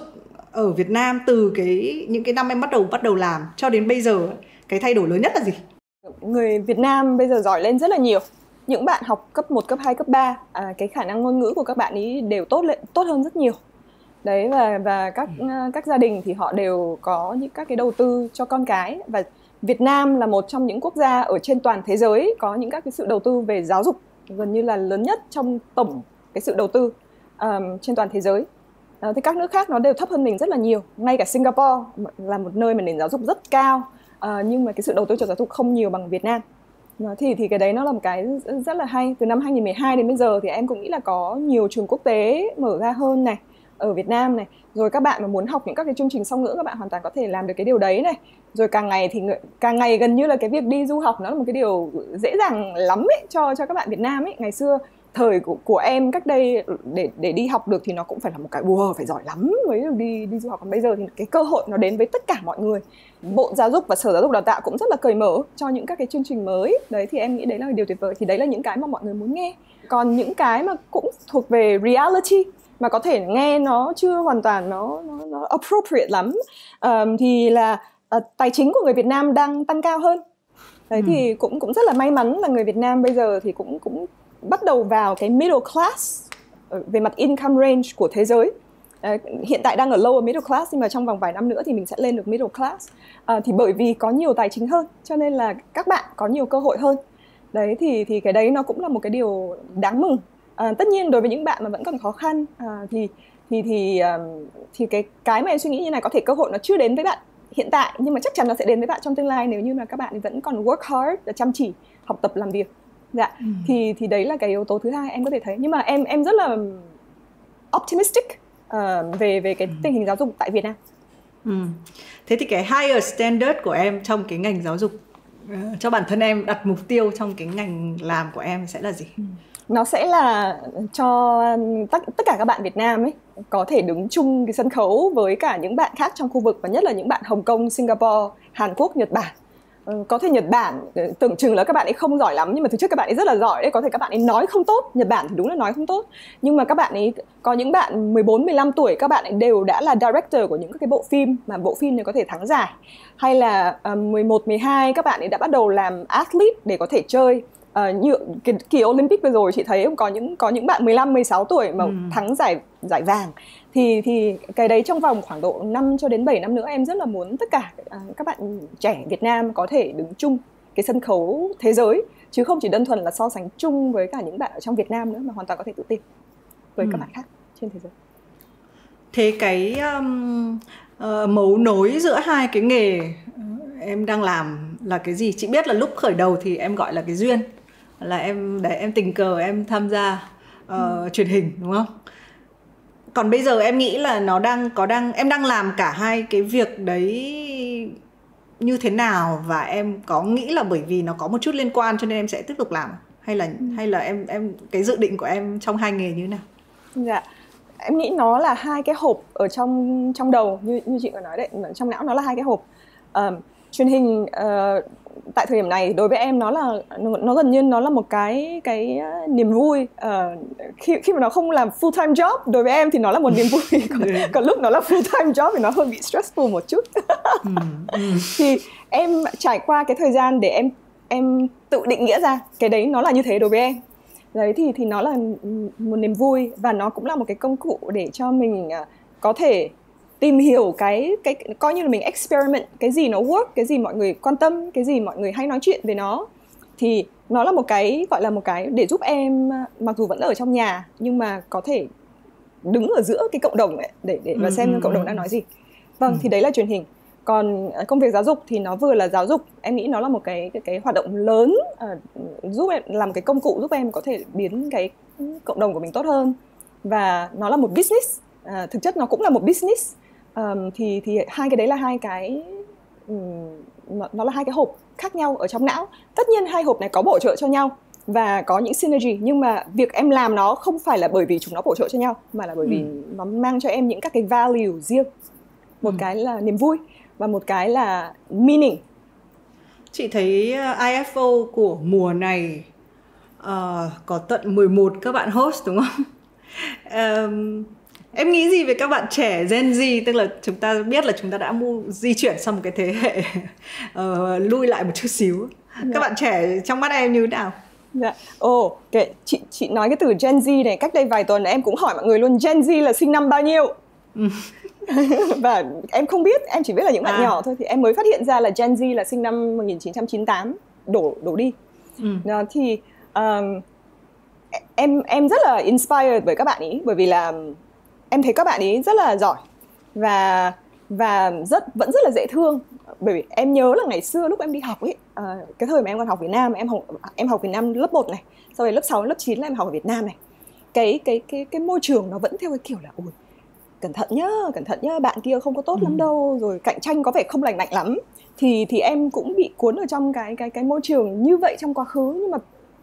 ở Việt Nam từ cái những cái năm em bắt đầu bắt đầu làm cho đến bây giờ cái thay đổi lớn nhất là gì? Người Việt Nam bây giờ giỏi lên rất là nhiều. Những bạn học cấp 1, cấp 2, cấp 3 à, cái khả năng ngôn ngữ của các bạn ấy đều tốt lên tốt hơn rất nhiều. Đấy và và các ừ. các gia đình thì họ đều có những các cái đầu tư cho con cái. Và Việt Nam là một trong những quốc gia ở trên toàn thế giới có những các cái sự đầu tư về giáo dục gần như là lớn nhất trong tổng cái sự đầu tư um, trên toàn thế giới. Uh, thì các nước khác nó đều thấp hơn mình rất là nhiều. Ngay cả Singapore là một nơi mà nền giáo dục rất cao uh, nhưng mà cái sự đầu tư cho giáo dục không nhiều bằng Việt Nam. Uh, thì thì cái đấy nó là một cái rất là hay. Từ năm 2012 đến bây giờ thì em cũng nghĩ là có nhiều trường quốc tế mở ra hơn này ở Việt Nam này. Rồi các bạn mà muốn học những các cái chương trình song ngữ các bạn hoàn toàn có thể làm được cái điều đấy này. Rồi càng ngày thì càng ngày gần như là cái việc đi du học nó là một cái điều dễ dàng lắm ấy cho cho các bạn Việt Nam ấy. Ngày xưa thời của, của em cách đây để để đi học được thì nó cũng phải là một cái wow phải giỏi lắm mới được đi đi du học. Còn bây giờ thì cái cơ hội nó đến với tất cả mọi người. Bộ giáo dục và sở giáo dục đào tạo cũng rất là cởi mở cho những các cái chương trình mới. Đấy thì em nghĩ đấy là điều tuyệt vời. Thì đấy là những cái mà mọi người muốn nghe. Còn những cái mà cũng thuộc về reality mà có thể nghe nó chưa hoàn toàn nó nó, nó appropriate lắm. Um, thì là uh, tài chính của người Việt Nam đang tăng cao hơn. Đấy ừ. thì cũng cũng rất là may mắn là người Việt Nam bây giờ thì cũng cũng bắt đầu vào cái middle class ờ, về mặt income range của thế giới. Đấy, hiện tại đang ở lower middle class nhưng mà trong vòng vài năm nữa thì mình sẽ lên được middle class. À, thì bởi vì có nhiều tài chính hơn cho nên là các bạn có nhiều cơ hội hơn. Đấy thì thì cái đấy nó cũng là một cái điều đáng mừng à, tất nhiên đối với những bạn mà vẫn còn khó khăn à, thì thì thì um, thì cái cái mà em suy nghĩ như này có thể cơ hội nó chưa đến với bạn hiện tại nhưng mà chắc chắn nó sẽ đến với bạn trong tương lai nếu như mà các bạn vẫn còn work hard chăm chỉ học tập làm việc dạ ừ. thì thì đấy là cái yếu tố thứ hai em có thể thấy nhưng mà em em rất là optimistic uh, về về cái ừ. tình hình giáo dục tại Việt Nam. Ừ. Thế thì cái higher standard của em trong cái ngành giáo dục uh, cho bản thân em đặt mục tiêu trong cái ngành làm của em sẽ là gì? Ừ. Nó sẽ là cho tất tất cả các bạn Việt Nam ấy có thể đứng chung cái sân khấu với cả những bạn khác trong khu vực và nhất là những bạn Hồng Kông, Singapore, Hàn Quốc, Nhật Bản. Ừ, có thể Nhật Bản ừ, tưởng chừng là các bạn ấy không giỏi lắm nhưng mà thực chất các bạn ấy rất là giỏi đấy có thể các bạn ấy nói không tốt Nhật Bản thì đúng là nói không tốt. Nhưng mà các bạn ấy có những bạn 14 15 tuổi các bạn ấy đều đã là director của những cái bộ phim mà bộ phim này có thể thắng giải. Hay là uh, 11 12 các bạn ấy đã bắt đầu làm athlete để có thể chơi uh, như cái kỳ Olympic vừa rồi chị thấy có những có những bạn 15 16 tuổi mà ừ. thắng giải giải vàng thì thì cái đấy trong vòng khoảng độ 5 cho đến 7 năm nữa em rất là muốn tất cả uh, các bạn trẻ Việt Nam có thể đứng chung cái sân khấu thế giới chứ không chỉ đơn thuần là so sánh chung với cả những bạn ở trong Việt Nam nữa mà hoàn toàn có thể tự tin với ừ. các bạn khác trên thế giới. Thế cái um, uh, mấu nối giữa hai cái nghề em đang làm là cái gì? Chị biết là lúc khởi đầu thì em gọi là cái duyên là em để em tình cờ em tham gia uh, ừ. truyền hình đúng không? Còn bây giờ em nghĩ là nó đang có đang em đang làm cả hai cái việc đấy như thế nào và em có nghĩ là bởi vì nó có một chút liên quan cho nên em sẽ tiếp tục làm hay là ừ. hay là em em cái dự định của em trong hai nghề như thế nào? Dạ. Em nghĩ nó là hai cái hộp ở trong trong đầu như như chị vừa nói đấy. Trong não nó là hai cái hộp. Um, truyền hình uh, tại thời điểm này đối với em nó là nó, nó gần như nó là một cái cái uh, niềm vui. Uh, khi khi mà nó không làm full time job đối với em thì nó là một niềm vui. Còn, còn lúc nó là full time job thì nó hơi bị stressful một chút. Ừ, ừ. thì em trải qua cái thời gian để em em tự định nghĩa ra cái đấy nó là như thế đối với em. Đấy thì thì nó là một niềm vui và nó cũng là một cái công cụ để cho mình có thể tìm hiểu cái cái coi như là mình experiment cái gì nó work cái gì mọi người quan tâm cái gì mọi người hay nói chuyện về nó. Thì nó là một cái gọi là một cái để giúp em mặc dù vẫn ở trong nhà nhưng mà có thể đứng ở giữa cái cộng đồng ấy để để và ừ, xem ừ, cộng đồng ừ. đang nói gì. Vâng thì đấy là truyền hình. Còn công việc giáo dục thì nó vừa là giáo dục. Em nghĩ nó là một cái cái, cái hoạt động lớn uh, giúp em làm cái công cụ giúp em có thể biến cái cộng đồng của mình tốt hơn. Và nó là một business uh, thực chất nó cũng là một business um, thì thì hai cái đấy là hai cái um, nó, là hai cái hộp khác nhau ở trong não tất nhiên hai hộp này có bổ trợ cho nhau và có những synergy nhưng mà việc em làm nó không phải là bởi vì chúng nó bổ trợ cho nhau mà là bởi vì ừ. nó mang cho em những các cái value riêng một ừ. cái là niềm vui và một cái là meaning chị thấy ờ, IFO của mùa này uh, có tận 11 các bạn host đúng không um, em nghĩ gì về các bạn trẻ Gen Z tức là chúng ta biết là chúng ta đã mua di chuyển sang một cái thế hệ uh, lui lại một chút xíu các dạ. bạn trẻ trong mắt em như thế nào Dạ. Ồ, oh, cái, chị chị nói cái từ Gen Z này cách đây vài tuần em cũng hỏi mọi người luôn Gen Z là sinh năm bao nhiêu? Ừ. và em không biết, em chỉ biết là những bạn à. nhỏ thôi thì em mới phát hiện ra là Gen Z là sinh năm 1998 đổ đổ đi. Ừ. Đó, thì um, em em rất là inspired bởi các bạn ý bởi vì là em thấy các bạn ý rất là giỏi và và rất vẫn rất là dễ thương. Bởi vì em nhớ là ngày xưa lúc em đi học ấy uh, cái thời mà em còn học Việt Nam em học em học Việt Nam lớp 1 này sau rồi lớp 6 lớp 9 là em học ở Việt Nam này. Cái cái cái cái môi trường nó vẫn theo cái kiểu là ui cẩn thận nhá cẩn thận nhá bạn kia không có tốt ừ. lắm đâu rồi cạnh tranh có vẻ không lành mạnh lắm. Thì thì em cũng bị cuốn ở trong cái cái cái môi trường như vậy trong quá khứ nhưng mà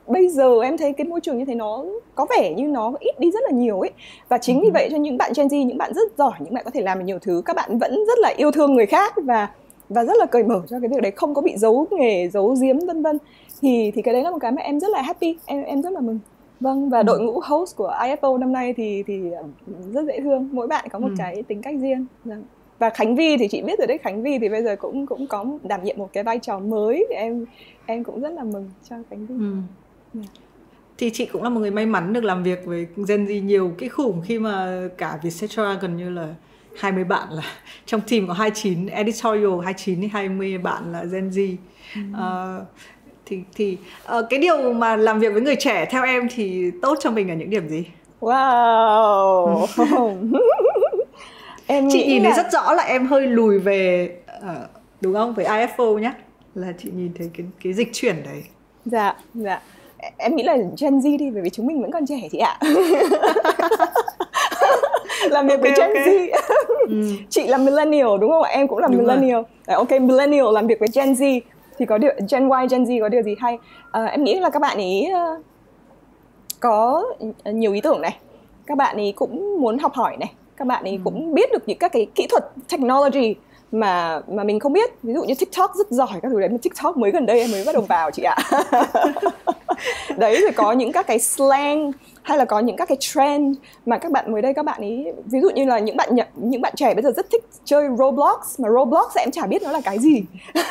bây giờ em thấy cái môi trường như thế nó có vẻ như nó ít đi rất là nhiều ấy và chính ừ. vì vậy cho những bạn Gen Z những bạn rất giỏi những bạn có thể làm được nhiều thứ các bạn vẫn rất là yêu thương người khác và và rất là cởi mở cho cái việc đấy không có bị giấu nghề giấu giếm vân vân thì thì cái đấy là một cái mà em rất là happy em em rất là mừng vâng và ừ. đội ngũ host của IFO năm nay thì thì rất dễ thương mỗi bạn có một ừ. cái tính cách riêng vâng. và Khánh Vi thì chị biết rồi đấy Khánh Vi thì bây giờ cũng cũng có đảm nhiệm một cái vai trò mới thì em em cũng rất là mừng cho Khánh Vi ừ. Dạ. thì chị cũng là một người may mắn được làm việc với Gen Z nhiều cái khủng khi mà cả Vietcetera gần như là 20 bạn là trong team có 29 editorial 29 20 bạn là Gen Z ừ. uh, thì thì uh, cái điều mà làm việc với người trẻ theo em thì tốt cho mình là những điểm gì? Wow. em chị nhìn là... thấy rất rõ là em hơi lùi về uh, đúng không? Với IFO nhá. Là chị nhìn thấy cái cái dịch chuyển đấy. Dạ, dạ. Em nghĩ là Gen Z đi bởi vì chúng mình vẫn còn trẻ chị ạ. làm việc okay, với Gen okay. Z ừ. chị là millennial đúng không em cũng là đúng millennial rồi. ok millennial làm việc với Gen Z thì có điều Gen Y Gen Z có điều gì hay à, em nghĩ là các bạn ấy uh, có nhiều ý tưởng này các bạn ấy cũng muốn học hỏi này các bạn ấy ừ. cũng biết được những các cái kỹ thuật technology mà mà mình không biết. Ví dụ như tiktok rất giỏi các thứ đấy mà tiktok mới gần đây em mới bắt đầu vào chị ạ. Đấy rồi có những các cái slang hay là có những các cái trend mà các bạn mới đây các bạn ấy ví dụ như là những bạn nhận những bạn trẻ bây giờ rất thích chơi Roblox mà Roblox em chả biết nó là cái gì.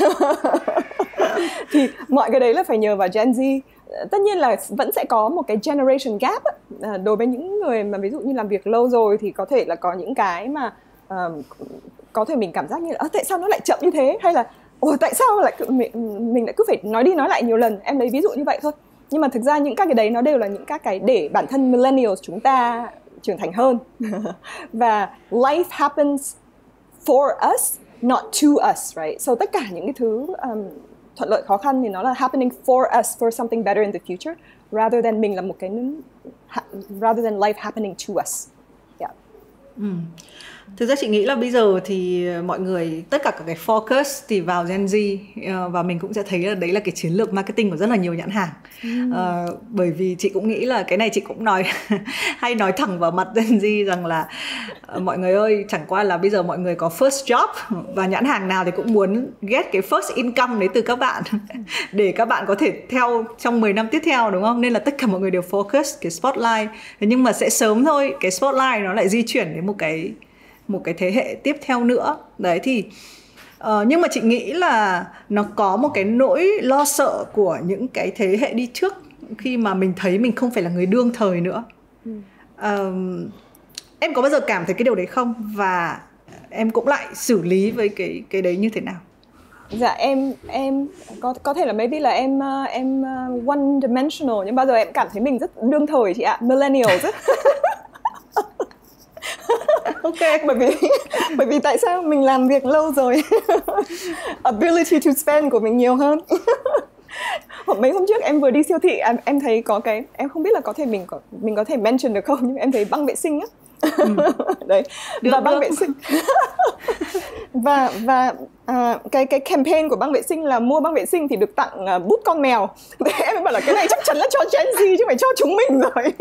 Thì mọi cái đấy là phải nhờ vào Gen Z. Tất nhiên là vẫn sẽ có một cái generation gap à, đối với những người mà ví dụ như làm việc lâu rồi thì có thể là có những cái mà uh, có thể mình cảm giác như là tại sao nó lại chậm như thế? Hay là ồ tại sao lại mình, mình lại cứ phải nói đi nói lại nhiều lần? Em lấy ví dụ như vậy thôi. Nhưng mà thực ra những các cái đấy nó đều là những các cái để bản thân millennials chúng ta trưởng thành hơn. Và life happens for us not to us right? So tất cả những cái thứ um, thuận lợi khó khăn thì nó là happening for us for something better in the future rather than mình là một cái rather than life happening to us. Yeah. Mm thực ra chị nghĩ là bây giờ thì mọi người tất cả các cái focus thì vào Gen Z ờ, và mình cũng sẽ thấy là đấy là cái chiến lược marketing của rất là nhiều nhãn hàng. Ừ. uh, bởi vì chị cũng nghĩ là cái này chị cũng nói hay nói thẳng vào mặt Gen Z rằng là uh, mọi người ơi chẳng qua là bây giờ mọi người có first job và nhãn hàng nào thì cũng muốn get cái first income đấy từ các bạn để các bạn có thể theo trong 10 năm tiếp theo đúng không? Nên là tất cả mọi người đều focus cái spotlight. Nhưng mà sẽ sớm thôi cái spotlight nó lại di chuyển đến một cái một cái thế hệ tiếp theo nữa. Đấy thì uh, nhưng mà chị nghĩ là nó có một cái nỗi lo sợ của những cái thế hệ đi trước khi mà mình thấy mình không phải là người đương thời nữa. Ừ. em có bao giờ cảm thấy cái điều đấy không? Và em cũng lại xử lý với cái cái đấy như thế nào? Dạ em em có có thể là maybe là em ờ, em one dimensional nhưng bao giờ em cảm thấy mình rất đương thời chị ạ millennial rất ok. Bởi vì bởi vì tại sao mình làm việc lâu rồi? Ability to spend của mình nhiều hơn. Mấy hôm trước em vừa đi siêu thị em, em thấy có cái em không biết là có thể mình có mình có thể mention được không nhưng em thấy băng vệ sinh á. Ừ. đấy. Được, và băng được. vệ sinh và và à, cái cái campaign của băng vệ sinh là mua băng vệ sinh thì được tặng uh, bút con mèo. Để em bảo là cái này chắc chắn là cho Gen Z chứ phải cho chúng mình rồi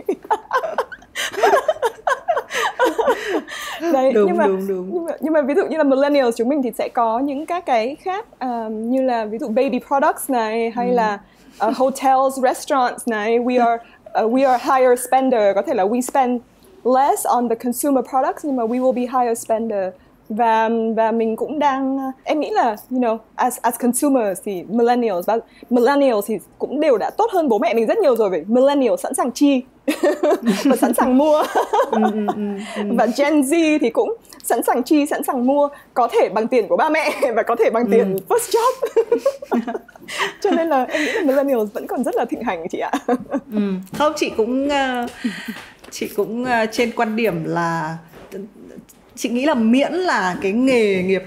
đấy đúng, nhưng mà đúng, đúng. nhưng mà nhưng mà ví dụ như là millennials chúng mình thì sẽ có những các cái khác uh, như là ví dụ baby products này hay ừ. là uh, hotels restaurants này we are uh, we are higher spender có thể là we spend less on the consumer products nhưng mà we will be higher spender và và mình cũng đang em nghĩ là you know as as consumers thì millennials và millennials thì cũng đều đã tốt hơn bố mẹ mình rất nhiều rồi vì millennials sẵn sàng chi và sẵn sàng mua. Ừ, ừ, ừ, và Gen Z thì cũng sẵn sàng chi sẵn sàng mua có thể bằng tiền của ba mẹ và có thể bằng tiền first job. Cho nên là em nghĩ là millennials vẫn còn rất là thịnh hành chị ạ. Không chị cũng uh, chị cũng uh, trên quan điểm là chị nghĩ là miễn là cái nghề nghiệp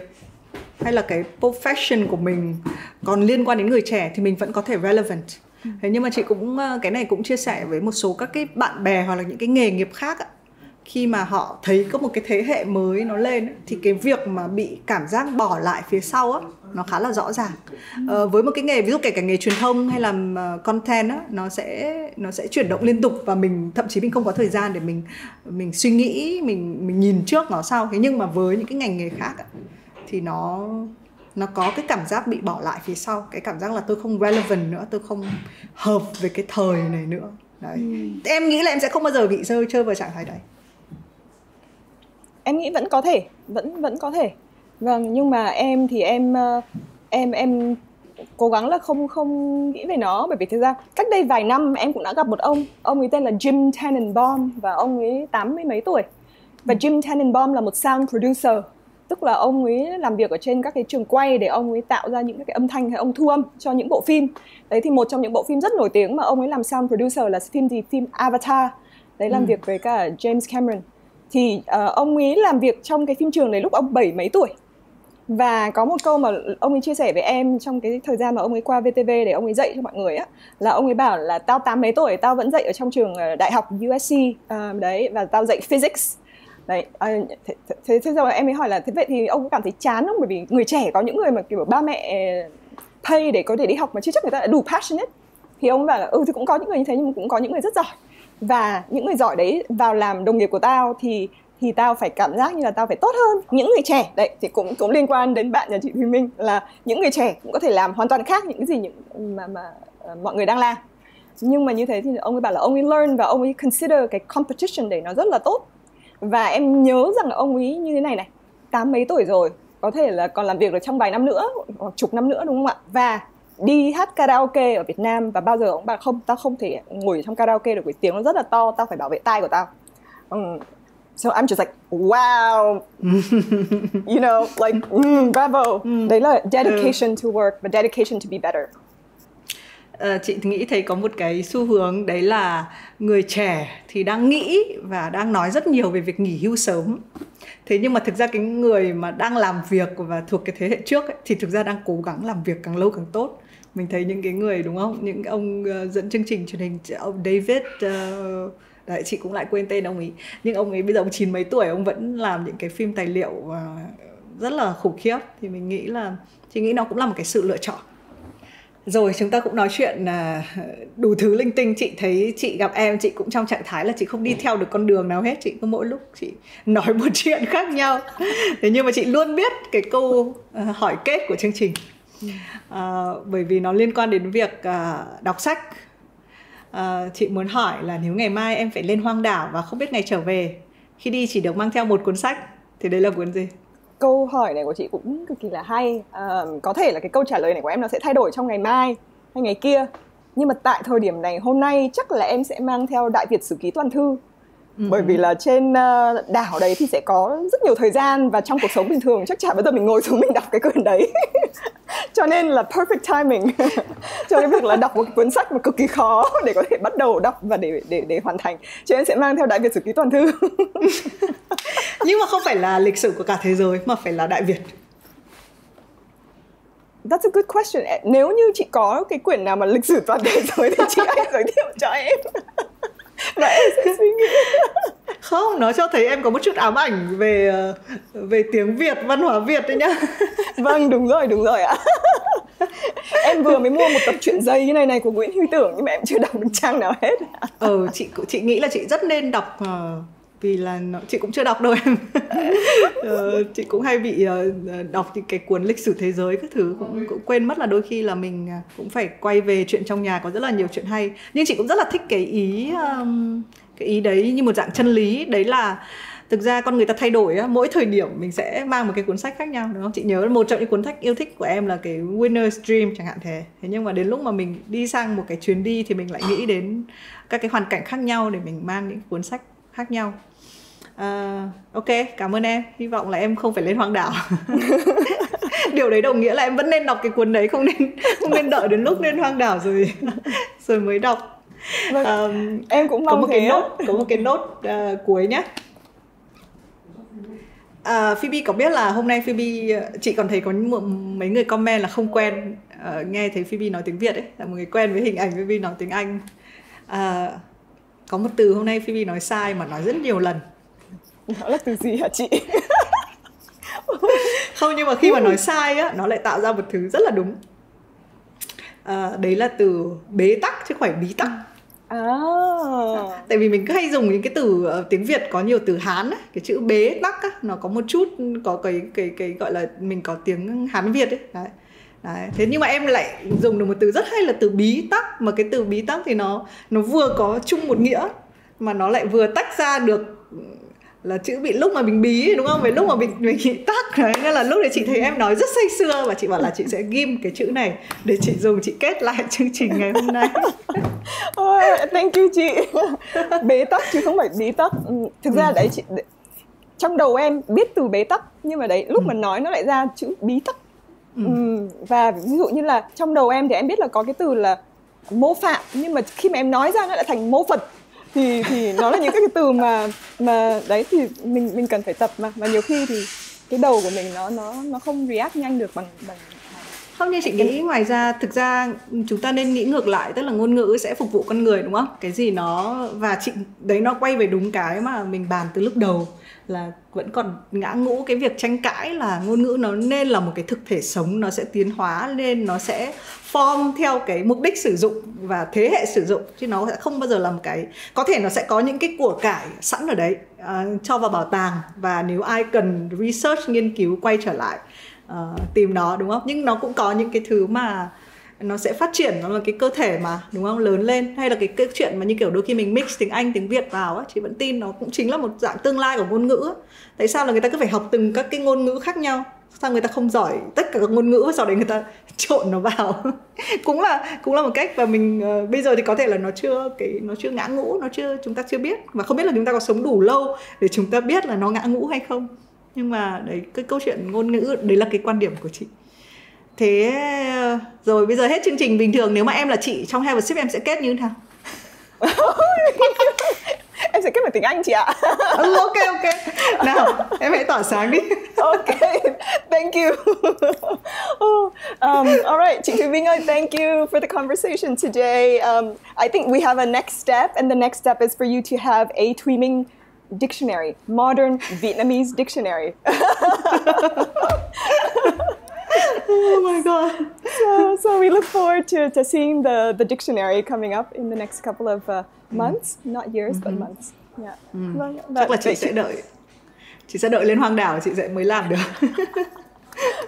hay là cái profession của mình còn liên quan đến người trẻ thì mình vẫn có thể relevant thế nhưng mà chị cũng ờ, cái này cũng chia sẻ với một số các cái bạn bè hoặc là những cái nghề nghiệp khác khi mà họ thấy có một cái thế hệ mới nó lên thì cái việc mà bị cảm giác bỏ lại phía sau á nó khá là rõ ràng. Ờ, với một cái nghề ví dụ kể cả nghề truyền thông hay làm ờ, content á nó sẽ nó sẽ chuyển động liên tục và mình thậm chí mình không có thời gian để mình mình suy nghĩ mình mình nhìn trước nó sau. Thế nhưng mà với những cái ngành nghề khác á, thì nó nó có cái cảm giác bị bỏ lại phía sau cái cảm giác là tôi không relevant nữa tôi không hợp với cái thời này nữa. Đấy. Ừ. em nghĩ là em sẽ không bao giờ bị rơi chơi vào trạng thái đấy. Em nghĩ vẫn có thể vẫn vẫn có thể. Vâng nhưng mà em thì em ờ, em em cố gắng là không không nghĩ về nó bởi vì thực ra cách đây vài năm em cũng đã gặp một ông. Ông ấy tên là Jim Tannenbaum và ông ấy tám mươi mấy tuổi. Và Jim Tannenbaum là một sound producer tức là ông ấy làm việc ở trên các cái trường quay để ông ấy tạo ra những cái âm thanh hay ông thu âm cho những bộ phim. Đấy thì một trong những bộ phim rất nổi tiếng mà ông ấy làm sound producer là phim gì? Phim Avatar. Đấy làm ừ. việc với cả James Cameron. Thì uh, ông ấy làm việc trong cái phim trường này lúc ông bảy mấy tuổi? Và có một câu mà ông ấy chia sẻ với em trong cái thời gian mà ông ấy qua VTV để ông ấy dạy cho mọi người á là ông ấy bảo là tao tám mấy tuổi tao vẫn dạy ở trong trường ờ, đại học USC uh, đấy và tao dạy physics đấy à, thế, thế, thế rồi em mới hỏi là thế vậy thì ông cảm thấy chán không? Bởi vì người trẻ có những người mà kiểu ba mẹ pay để có thể đi học mà chưa chắc người ta đã đủ passionate. Thì ông bảo là ừ thì cũng có những người như thế nhưng cũng có những người rất giỏi. Và những người giỏi đấy vào làm đồng nghiệp của tao thì thì tao phải cảm giác như là tao phải tốt hơn. Những người trẻ đấy thì cũng cũng liên quan đến bạn nhà chị Thùy Minh là những người trẻ cũng có thể làm hoàn toàn khác những cái gì những mà mà uh, mọi người đang làm. Nhưng mà như thế thì ông ấy bảo là ông ấy learn và ông ấy consider cái competition đấy nó rất là tốt và em nhớ rằng ông ấy như thế này này tám mấy tuổi rồi có thể là còn làm việc được trong vài năm nữa hoặc chục năm nữa đúng không ạ? Và đi hát karaoke ở Việt Nam và bao giờ ông bà không tao không thể ngồi trong karaoke được vì tiếng nó rất là to tao phải bảo vệ tai của tao. Um, so I'm just like wow. You know like mm, bravo. Mm. đấy là dedication to work và dedication to be better Ờ, chị nghĩ thấy có một cái xu hướng đấy là người trẻ thì đang nghĩ và đang nói rất nhiều về việc nghỉ hưu sớm. Thế nhưng mà thực ra cái người mà đang làm việc và thuộc cái thế hệ trước ấy, thì thực ra đang cố gắng làm việc càng lâu càng tốt. Mình thấy những cái người đúng không? Những ông uh, dẫn chương trình truyền hình ông David uh, đấy chị cũng lại quên tên ông ấy nhưng ông ấy bây giờ ông chín mấy tuổi ông vẫn làm những cái phim tài liệu uh, rất là khủng khiếp. Thì mình nghĩ là chị nghĩ nó cũng là một cái sự lựa chọn rồi chúng ta cũng nói chuyện là đủ thứ linh tinh. Chị thấy chị gặp em chị cũng trong trạng thái là chị không đi theo được con đường nào hết. Chị cứ mỗi lúc chị nói một chuyện khác nhau. Thế nhưng mà chị luôn biết cái câu hỏi kết của chương trình. À, bởi vì nó liên quan đến việc uh, đọc sách. À, chị muốn hỏi là nếu ngày mai em phải lên hoang đảo và không biết ngày trở về khi đi chỉ được mang theo một cuốn sách thì đấy là cuốn gì câu hỏi này của chị cũng cực kỳ là hay. À, có thể là cái câu trả lời này của em nó sẽ thay đổi trong ngày mai hay ngày kia. Nhưng mà tại thời điểm này hôm nay chắc là em sẽ mang theo đại việt sử ký toàn thư bởi vì là trên uh, đảo đấy thì sẽ có rất nhiều thời gian và trong cuộc sống bình thường chắc chắn bây giờ mình ngồi xuống mình đọc cái quyển đấy. Cho nên là perfect timing. Cho cái việc là đọc một cuốn sách mà cực kỳ khó để có thể bắt đầu đọc và để để để hoàn thành. Cho nên sẽ mang theo đại việt sử ký toàn thư. Nhưng mà không phải là lịch sử của cả thế giới mà phải là đại việt. That's a good question. Nếu như chị có cái quyển nào mà lịch sử toàn thế giới thì chị hãy giới thiệu cho em và em sẽ suy nghĩ. Không nó cho thấy em có một chút ám ảnh về ờ, về tiếng việt văn hóa việt đấy nhá. Vâng đúng rồi đúng rồi ạ. Em vừa mới mua một tập truyện dây như này này của Nguyễn Huy Tưởng nhưng mà em chưa đọc được trang nào hết. ừ chị chị nghĩ là chị rất nên đọc uh, vì là nó, chị cũng chưa đọc đâu em. Uh, chị cũng hay bị uh, đọc những cái cuốn lịch sử thế giới các thứ cũng cũng quên mất là đôi khi là mình cũng phải quay về chuyện trong nhà có rất là nhiều chuyện hay. Nhưng chị cũng rất là thích cái ý um, cái ý đấy như một dạng chân lý. Đấy là thực ra con người ta thay đổi á mỗi thời điểm mình sẽ mang một cái cuốn sách khác nhau đúng không? Chị nhớ một trong những cuốn sách yêu thích của em là cái Winner's Dream chẳng hạn thế. Thế nhưng mà đến lúc mà mình đi sang một cái chuyến đi thì mình lại nghĩ đến các cái hoàn cảnh khác nhau để mình mang những cuốn sách khác nhau uh, ok cảm ơn em. Hy vọng là em không phải lên hoang đảo. Điều đấy đồng nghĩa là em vẫn nên đọc cái cuốn đấy không nên không nên đợi đến lúc lên hoang đảo rồi rồi mới đọc. Vâng, um, em cũng mong có một thế cái nốt có một cái nốt uh, cuối nhé À, Phoebe có biết là hôm nay Phoebe chị còn thấy có mấy người comment là không quen uh, nghe thấy Phoebe nói tiếng Việt ấy là một người quen với hình ảnh Phoebe nói tiếng Anh. À, có một từ hôm nay Phoebe nói sai mà nói rất nhiều lần. Nó là từ gì hả chị? không nhưng mà khi mà nói sai á nó lại tạo ra một thứ rất là đúng. À, đấy là từ bế tắc chứ không phải bí tắc. À. Tại vì mình cứ hay dùng những cái từ uh, tiếng Việt có nhiều từ Hán ấy, cái chữ bế tắc á, nó có một chút có cái cái cái gọi là mình có tiếng Hán Việt ấy. Đấy. Đấy. Thế nhưng mà em lại dùng được một từ rất hay là từ bí tắc mà cái từ bí tắc thì nó nó vừa có chung một nghĩa mà nó lại vừa tách ra được là chữ bị lúc mà mình bí đúng không? Về lúc mà mình mình bị tắc đấy nên là lúc này chị thấy em nói rất say sưa và chị bảo là chị sẽ ghim cái chữ này để chị dùng chị kết lại chương trình ngày hôm nay. oh, thank you chị. bế tắc chứ không phải bí tắc. Ừ, thực ra ừ. đấy chị trong đầu em biết từ bế tắc nhưng mà đấy lúc ừ. mà nói nó lại ra chữ bí tắc. Ừ. Ừ, và ví dụ như là trong đầu em thì em biết là có cái từ là mô phạm nhưng mà khi mà em nói ra nó lại thành mô phật thì thì nó là những cái từ mà mà đấy thì mình mình cần phải tập mà. Và nhiều khi thì cái đầu của mình nó nó nó không react nhanh được bằng bằng không như chị nghĩ ngoài ra thực ra chúng ta nên nghĩ ngược lại tức là ngôn ngữ sẽ phục vụ con người đúng không? Cái gì nó và chị đấy nó quay về đúng cái mà mình bàn từ lúc đầu là vẫn còn ngã ngũ cái việc tranh cãi là ngôn ngữ nó nên là một cái thực thể sống nó sẽ tiến hóa nên nó sẽ form theo cái mục đích sử dụng và thế hệ sử dụng chứ nó sẽ không bao giờ là một cái có thể nó sẽ có những cái của cải sẵn ở đấy uh, cho vào bảo tàng và nếu ai cần research nghiên cứu quay trở lại uh, tìm nó đúng không? Nhưng nó cũng có những cái thứ mà nó sẽ phát triển nó là cái cơ thể mà đúng không? Lớn lên. Hay là cái cái chuyện mà như kiểu đôi khi mình mix tiếng Anh tiếng Việt vào á chị vẫn tin nó cũng chính là một dạng tương lai của ngôn ngữ tại sao là người ta cứ phải học từng các cái ngôn ngữ khác nhau? Sao người ta không giỏi tất cả các ngôn ngữ và sau đấy người ta trộn nó vào? Cũng là cũng là một cách và mình uh, bây giờ thì có thể là nó chưa cái nó chưa ngã ngũ nó chưa chúng ta chưa biết. Và không biết là chúng ta có sống đủ lâu để chúng ta biết là nó ngã ngũ hay không. Nhưng mà đấy cái câu chuyện ngôn ngữ đấy là cái quan điểm của chị thế rồi bây giờ hết chương trình bình thường nếu mà em là chị trong Have a Sip em sẽ kết như thế nào em sẽ kết bằng tiếng Anh chị ạ. ừ, ok ok. Nào, em hãy tỏa sáng đi. ok, thank you. oh, um, all right, chị Thùy Vinh ơi, thank you for the conversation today. Um, I think we have a next step, and the next step is for you to have a Thùy Minh dictionary, modern Vietnamese dictionary. oh my god. So, so we look forward to, to seeing the, the dictionary coming up in the next couple of uh, months, mm. not years, mm-hmm. but months. Yeah. Mm. Vâng, Chắc là chị sẽ đợi. Chị sẽ đợi lên hoang đảo chị sẽ mới làm được.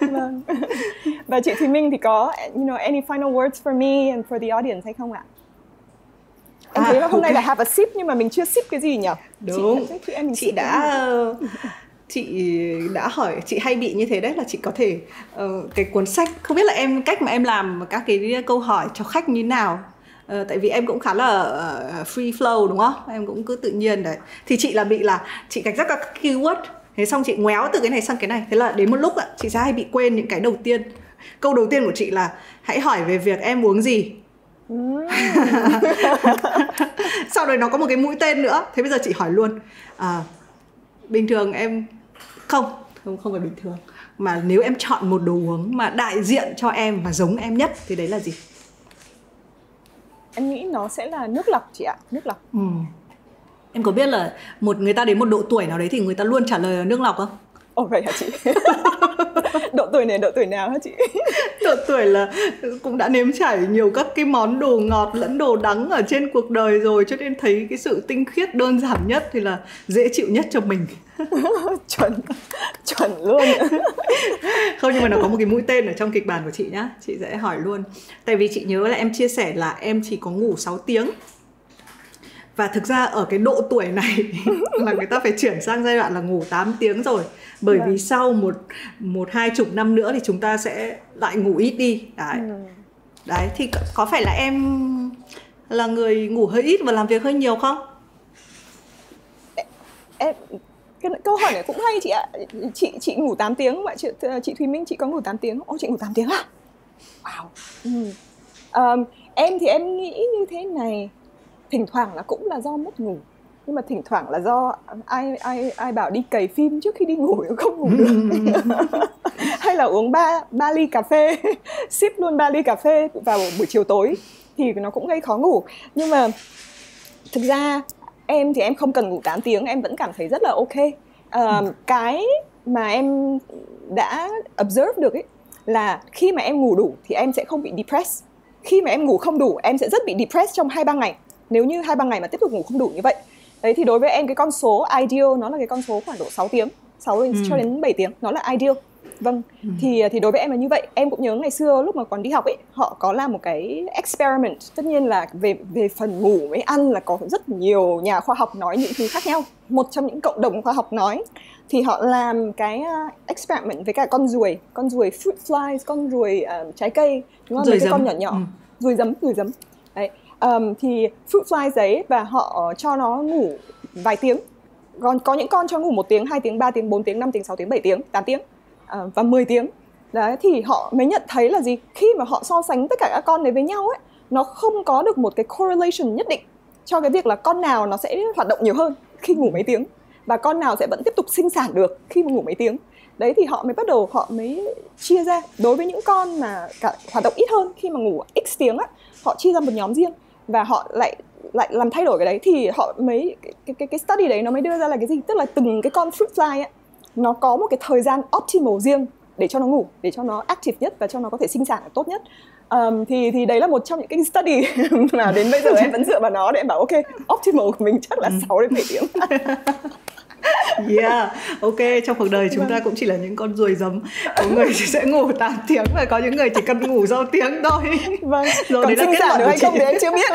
vâng. Và chị Thùy Minh thì có you know any final words for me and for the audience hay không ạ? Em à, thấy là hôm okay. nay là have a sip nhưng mà mình chưa sip cái gì nhỉ? Đúng. Chị, chị, em chị đã chị đã hỏi chị hay bị như thế đấy là chị có thể uh, cái cuốn sách không biết là em cách mà em làm các cái câu hỏi cho khách như nào. Uh, tại vì em cũng khá là uh, free flow đúng không? Em cũng cứ tự nhiên đấy. Thì chị là bị là chị gạch rất các keyword. Thế xong chị ngoéo từ cái này sang cái này. Thế là đến một lúc ạ chị sẽ hay bị quên những cái đầu tiên. Câu đầu tiên của chị là hãy hỏi về việc em uống gì. Sau đấy nó có một cái mũi tên nữa. Thế bây giờ chị hỏi luôn. À, bình thường em không không không phải bình thường. Mà nếu em chọn một đồ uống mà đại diện cho em và giống em nhất thì đấy là gì? Em nghĩ nó sẽ là nước lọc chị ạ nước lọc. Ừ. em có biết là một người ta đến một độ tuổi nào đấy thì người ta luôn trả lời là nước lọc không Ồ vậy hả chị? độ tuổi này độ tuổi nào hả chị? độ tuổi là cũng đã nếm trải nhiều các cái món đồ ngọt lẫn đồ đắng ở trên cuộc đời rồi cho nên thấy cái sự tinh khiết đơn giản nhất thì là dễ chịu nhất cho mình. chuẩn chuẩn luôn không nhưng mà nó có một cái mũi tên ở trong kịch bản của chị nhá chị sẽ hỏi luôn tại vì chị nhớ là em chia sẻ là em chỉ có ngủ 6 tiếng và thực ra ở cái độ tuổi này là người ta phải chuyển sang giai đoạn là ngủ 8 tiếng rồi bởi vì vâng. sau một một hai chục năm nữa thì chúng ta sẽ lại ngủ ít đi đấy ừ. đấy thì có phải là em là người ngủ hơi ít và làm việc hơi nhiều không em cái câu hỏi này cũng hay chị ạ chị chị ngủ 8 tiếng ạ chị chị Thùy Minh chị có ngủ 8 tiếng không? Ô chị ngủ 8 tiếng à wow ừ. um, em thì em nghĩ như thế này thỉnh thoảng là cũng là do mất ngủ. Nhưng mà thỉnh thoảng là do ai ai ai bảo đi cày phim trước khi đi ngủ không ngủ được. Hay là uống ba ba ly cà phê sip luôn ba ly cà phê vào buổi chiều tối thì nó cũng gây khó ngủ. Nhưng mà thực ra em thì em không cần ngủ 8 tiếng em vẫn cảm thấy rất là ok. Uh, cái mà em đã observe được ấy là khi mà em ngủ đủ thì em sẽ không bị depressed. Khi mà em ngủ không đủ em sẽ rất bị depressed trong hai ba ngày nếu như hai ba ngày mà tiếp tục ngủ không đủ như vậy đấy thì đối với em cái con số ideal nó là cái con số khoảng độ 6 tiếng 6 ừ. cho đến 7 tiếng nó là ideal vâng ừ. thì thì đối với em là như vậy em cũng nhớ ngày xưa lúc mà còn đi học ấy họ có làm một cái experiment tất nhiên là về về phần ngủ với ăn là có rất nhiều nhà khoa học nói những thứ khác nhau một trong những cộng đồng khoa học nói thì họ làm cái uh, experiment với cả con ruồi con ruồi fruit flies con ruồi uh, trái cây đúng không? Mấy cái con nhỏ nhỏ ừ. ruồi giấm ruồi giấm đấy um, thì fruit fly giấy và họ cho nó ngủ vài tiếng. Còn có những con cho ngủ một tiếng, 2 tiếng, 3 tiếng, 4 tiếng, 5 tiếng, 6 tiếng, 7 tiếng, 8 tiếng uh, và 10 tiếng. Đấy thì họ mới nhận thấy là gì? Khi mà họ so sánh tất cả các con đấy với nhau ấy nó không có được một cái correlation nhất định cho cái việc là con nào nó sẽ hoạt động nhiều hơn khi ngủ mấy tiếng và con nào sẽ vẫn tiếp tục sinh sản được khi mà ngủ mấy tiếng. Đấy thì họ mới bắt đầu họ mới chia ra. Đối với những con mà cả hoạt động ít hơn khi mà ngủ x tiếng á họ chia ra một nhóm riêng và họ lại lại làm thay đổi cái đấy thì họ mới cái cái cái study đấy nó mới đưa ra là cái gì? Tức là từng cái con fruit fly ấy nó có một cái thời gian optimal riêng để cho nó ngủ để cho nó active nhất và cho nó có thể sinh sản tốt nhất. Um, thì thì đấy là một trong những cái study mà đến bây giờ em vẫn dựa vào nó để em bảo ok optimal của mình chắc là 6 đến 7 tiếng Yeah, ok, trong cuộc đời chúng ta vâng. cũng chỉ là những con ruồi giấm Có người sẽ ngủ 8 tiếng và có những người chỉ cần ngủ sau tiếng thôi. Vâng, rồi Còn đấy là kết luận được hay không thì em chưa biết.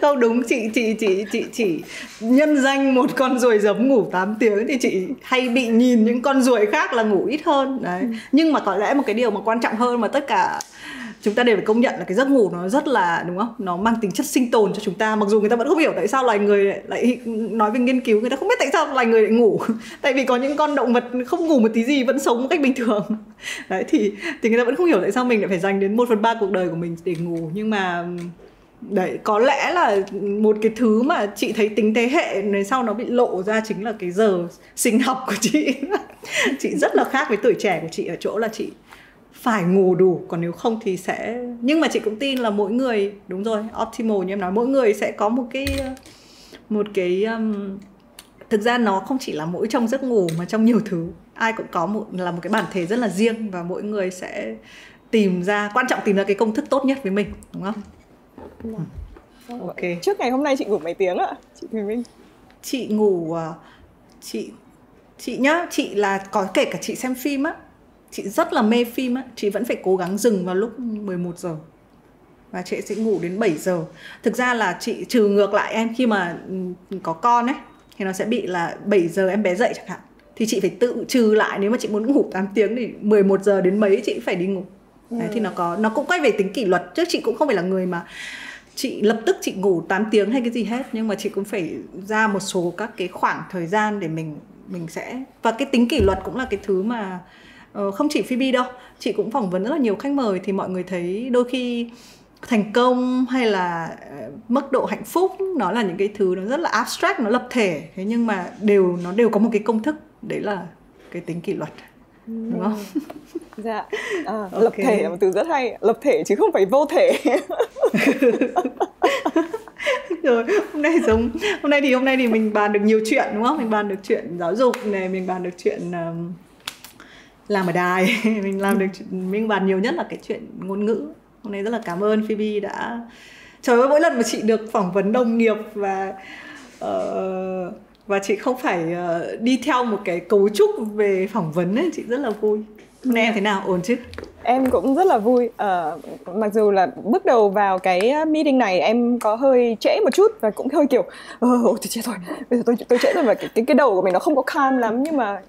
Không đúng. Chị chị chị chị chỉ nhân danh một con ruồi giấm ngủ 8 tiếng thì chị hay bị nhìn những con ruồi khác là ngủ ít hơn. Đấy. Ừ. nhưng mà có lẽ một cái điều mà quan trọng hơn mà tất cả chúng ta đều phải công nhận là cái giấc ngủ nó rất là đúng không? Nó mang tính chất sinh tồn cho chúng ta mặc dù người ta vẫn không hiểu tại sao loài người lại, nói về nghiên cứu người ta không biết tại sao loài người lại ngủ. Tại vì có những con động vật không ngủ một tí gì vẫn sống một cách bình thường. Đấy thì thì người ta vẫn không hiểu tại sao mình lại phải dành đến một phần ba cuộc đời của mình để ngủ. Nhưng mà đấy có lẽ là một cái thứ mà chị thấy tính thế hệ này sau nó bị lộ ra chính là cái giờ sinh học của chị. Chị rất là khác với tuổi trẻ của chị ở chỗ là chị phải ngủ đủ còn nếu không thì sẽ nhưng mà chị cũng tin là mỗi người đúng rồi optimal như em nói mỗi người sẽ có một cái một cái um, thực ra nó không chỉ là mỗi trong giấc ngủ mà trong nhiều thứ. Ai cũng có một là một cái bản thể rất là riêng và mỗi người sẽ tìm ra quan trọng tìm ra cái công thức tốt nhất với mình đúng không? Ừ. ok. Trước ngày hôm nay chị ngủ mấy tiếng ạ? Chị Thùy Minh. Chị ngủ à, chị chị nhá chị là có kể cả chị xem phim á chị rất là mê phim á. Chị vẫn phải cố gắng dừng vào lúc 11 giờ. Và chị sẽ ngủ đến 7 giờ. Thực ra là chị trừ ngược lại em khi mà ừ, có con ấy thì nó sẽ bị là 7 giờ em bé dậy chẳng hạn. Thì chị phải tự trừ lại nếu mà chị muốn ngủ 8 tiếng thì 11 giờ đến mấy chị phải đi ngủ. Đấy, ừ. thì nó có nó cũng quay về tính kỷ luật chứ chị cũng không phải là người mà chị lập tức chị ngủ 8 tiếng hay cái gì hết. Nhưng mà chị cũng phải ra một số các cái khoảng thời gian để mình mình sẽ và cái tính kỷ luật cũng là cái thứ mà không chỉ Phoebe đâu chị cũng phỏng vấn rất là nhiều khách mời thì mọi người thấy đôi khi thành công hay là uh, mức độ hạnh phúc nó là những cái thứ nó rất là abstract nó lập thể. Thế nhưng mà đều nó đều có một cái công thức đấy là cái tính kỷ luật đúng không? Dạ. À, okay. lập thể là một từ rất hay lập thể chứ không phải vô thể. Rồi hôm nay giống hôm nay thì hôm nay thì mình bàn được nhiều chuyện đúng không? Mình bàn được chuyện giáo dục này mình bàn được chuyện um, làm ở đài. Mình làm được mình bàn nhiều nhất là cái chuyện ngôn ngữ. Hôm nay rất là cảm ơn Phoebe đã trời ơi mỗi lần mà chị được phỏng vấn đồng nghiệp và uh, và chị không phải uh, đi theo một cái cấu trúc về phỏng vấn ấy chị rất là vui. Hôm nay em thế nào? Ổn chứ? Em cũng rất là vui. Uh, mặc dù là bước đầu vào cái meeting này em có hơi trễ một chút và cũng hơi kiểu ờ uh, tôi chết rồi. Bây giờ tôi tôi trễ rồi và cái, cái cái đầu của mình nó không có calm lắm. Nhưng mà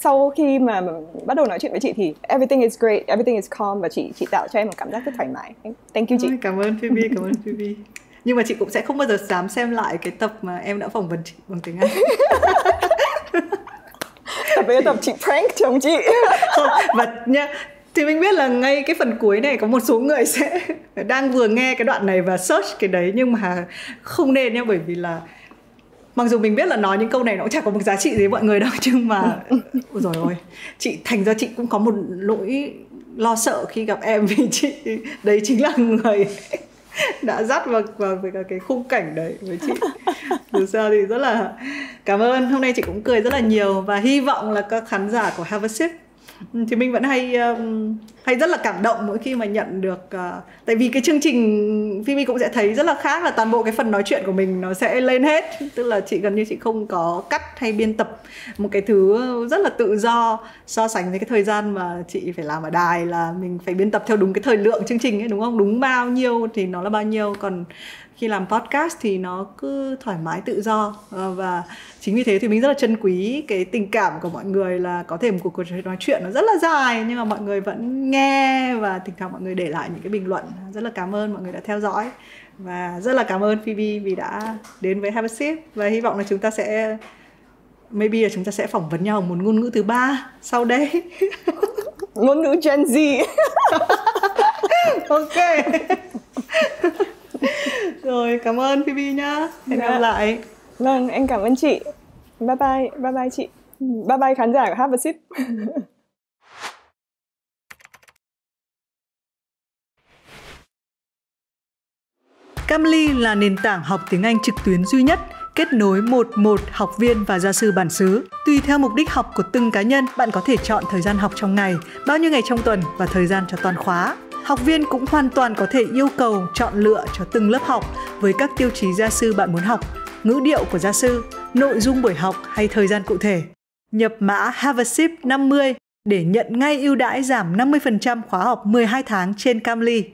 sau khi mà bắt đầu nói chuyện với chị thì everything is great, everything is calm và chị chị tạo cho em một cảm giác rất thoải mái. Thank you chị. Cảm ơn Phoebe, cảm ơn Phoebe. Nhưng mà chị cũng sẽ không bao giờ dám xem lại cái tập mà em đã phỏng vấn chị bằng tiếng Anh. tập ấy tập chị prank chồng chị. không, và nha, thì mình biết là ngay cái phần cuối này có một số người sẽ đang vừa nghe cái đoạn này và search cái đấy nhưng mà không nên nha bởi vì là mặc dù mình biết là nói những câu này nó cũng chẳng có một giá trị gì với mọi người đâu nhưng mà ôi rồi ôi chị thành ra chị cũng có một lỗi lo sợ khi gặp em vì chị. Đấy chính là người đã dắt vào vào với cái khung cảnh đấy với chị. Dù sao thì rất là cảm ơn. Hôm nay chị cũng cười rất là nhiều và hy vọng là các khán giả của Have a Sip thì mình vẫn hay ờ, hay rất là cảm động mỗi khi mà nhận được ờ, tại vì cái chương trình Phoebe cũng sẽ thấy rất là khác là toàn bộ cái phần nói chuyện của mình nó sẽ lên hết. Tức là chị, gần như chị không có cắt hay biên tập một cái thứ rất là tự do so sánh với cái thời gian mà chị phải làm ở đài, là mình phải biên tập theo đúng cái thời lượng chương trình ấy, đúng không? Đúng bao nhiêu thì nó là bao nhiêu. Còn khi làm podcast thì nó cứ thoải mái tự do. Ờ, và chính vì thế thì mình rất là trân quý cái tình cảm của mọi người là có thể một cuộc nói chuyện nó rất là dài nhưng mà mọi người vẫn nghe và thỉnh thoảng mọi người để lại những cái bình luận. Rất là cảm ơn mọi người đã theo dõi và rất là cảm ơn Phoebe vì đã đến với Have a Sip. Và hy vọng là chúng ta sẽ maybe là chúng ta sẽ phỏng vấn nhau một ngôn ngữ thứ ba sau đây. Ngôn ngữ Gen Z. Ok rồi cảm ơn Phoebe nhá hẹn gặp dạ. lại vâng em cảm ơn chị bye bye bye bye chị bye bye khán giả của Have a Sip Camly là nền tảng học tiếng Anh trực tuyến duy nhất kết nối một một học viên và gia sư bản xứ. Tùy theo mục đích học của từng cá nhân, bạn có thể chọn thời gian học trong ngày, bao nhiêu ngày trong tuần và thời gian cho toàn khóa. Học viên cũng hoàn toàn có thể yêu cầu chọn lựa cho từng lớp học với các tiêu chí gia sư bạn muốn học, ngữ điệu của gia sư, nội dung buổi học hay thời gian cụ thể. Nhập mã Have a Sip 50 để nhận ngay ưu đãi giảm 50% khóa học 12 tháng trên Camly.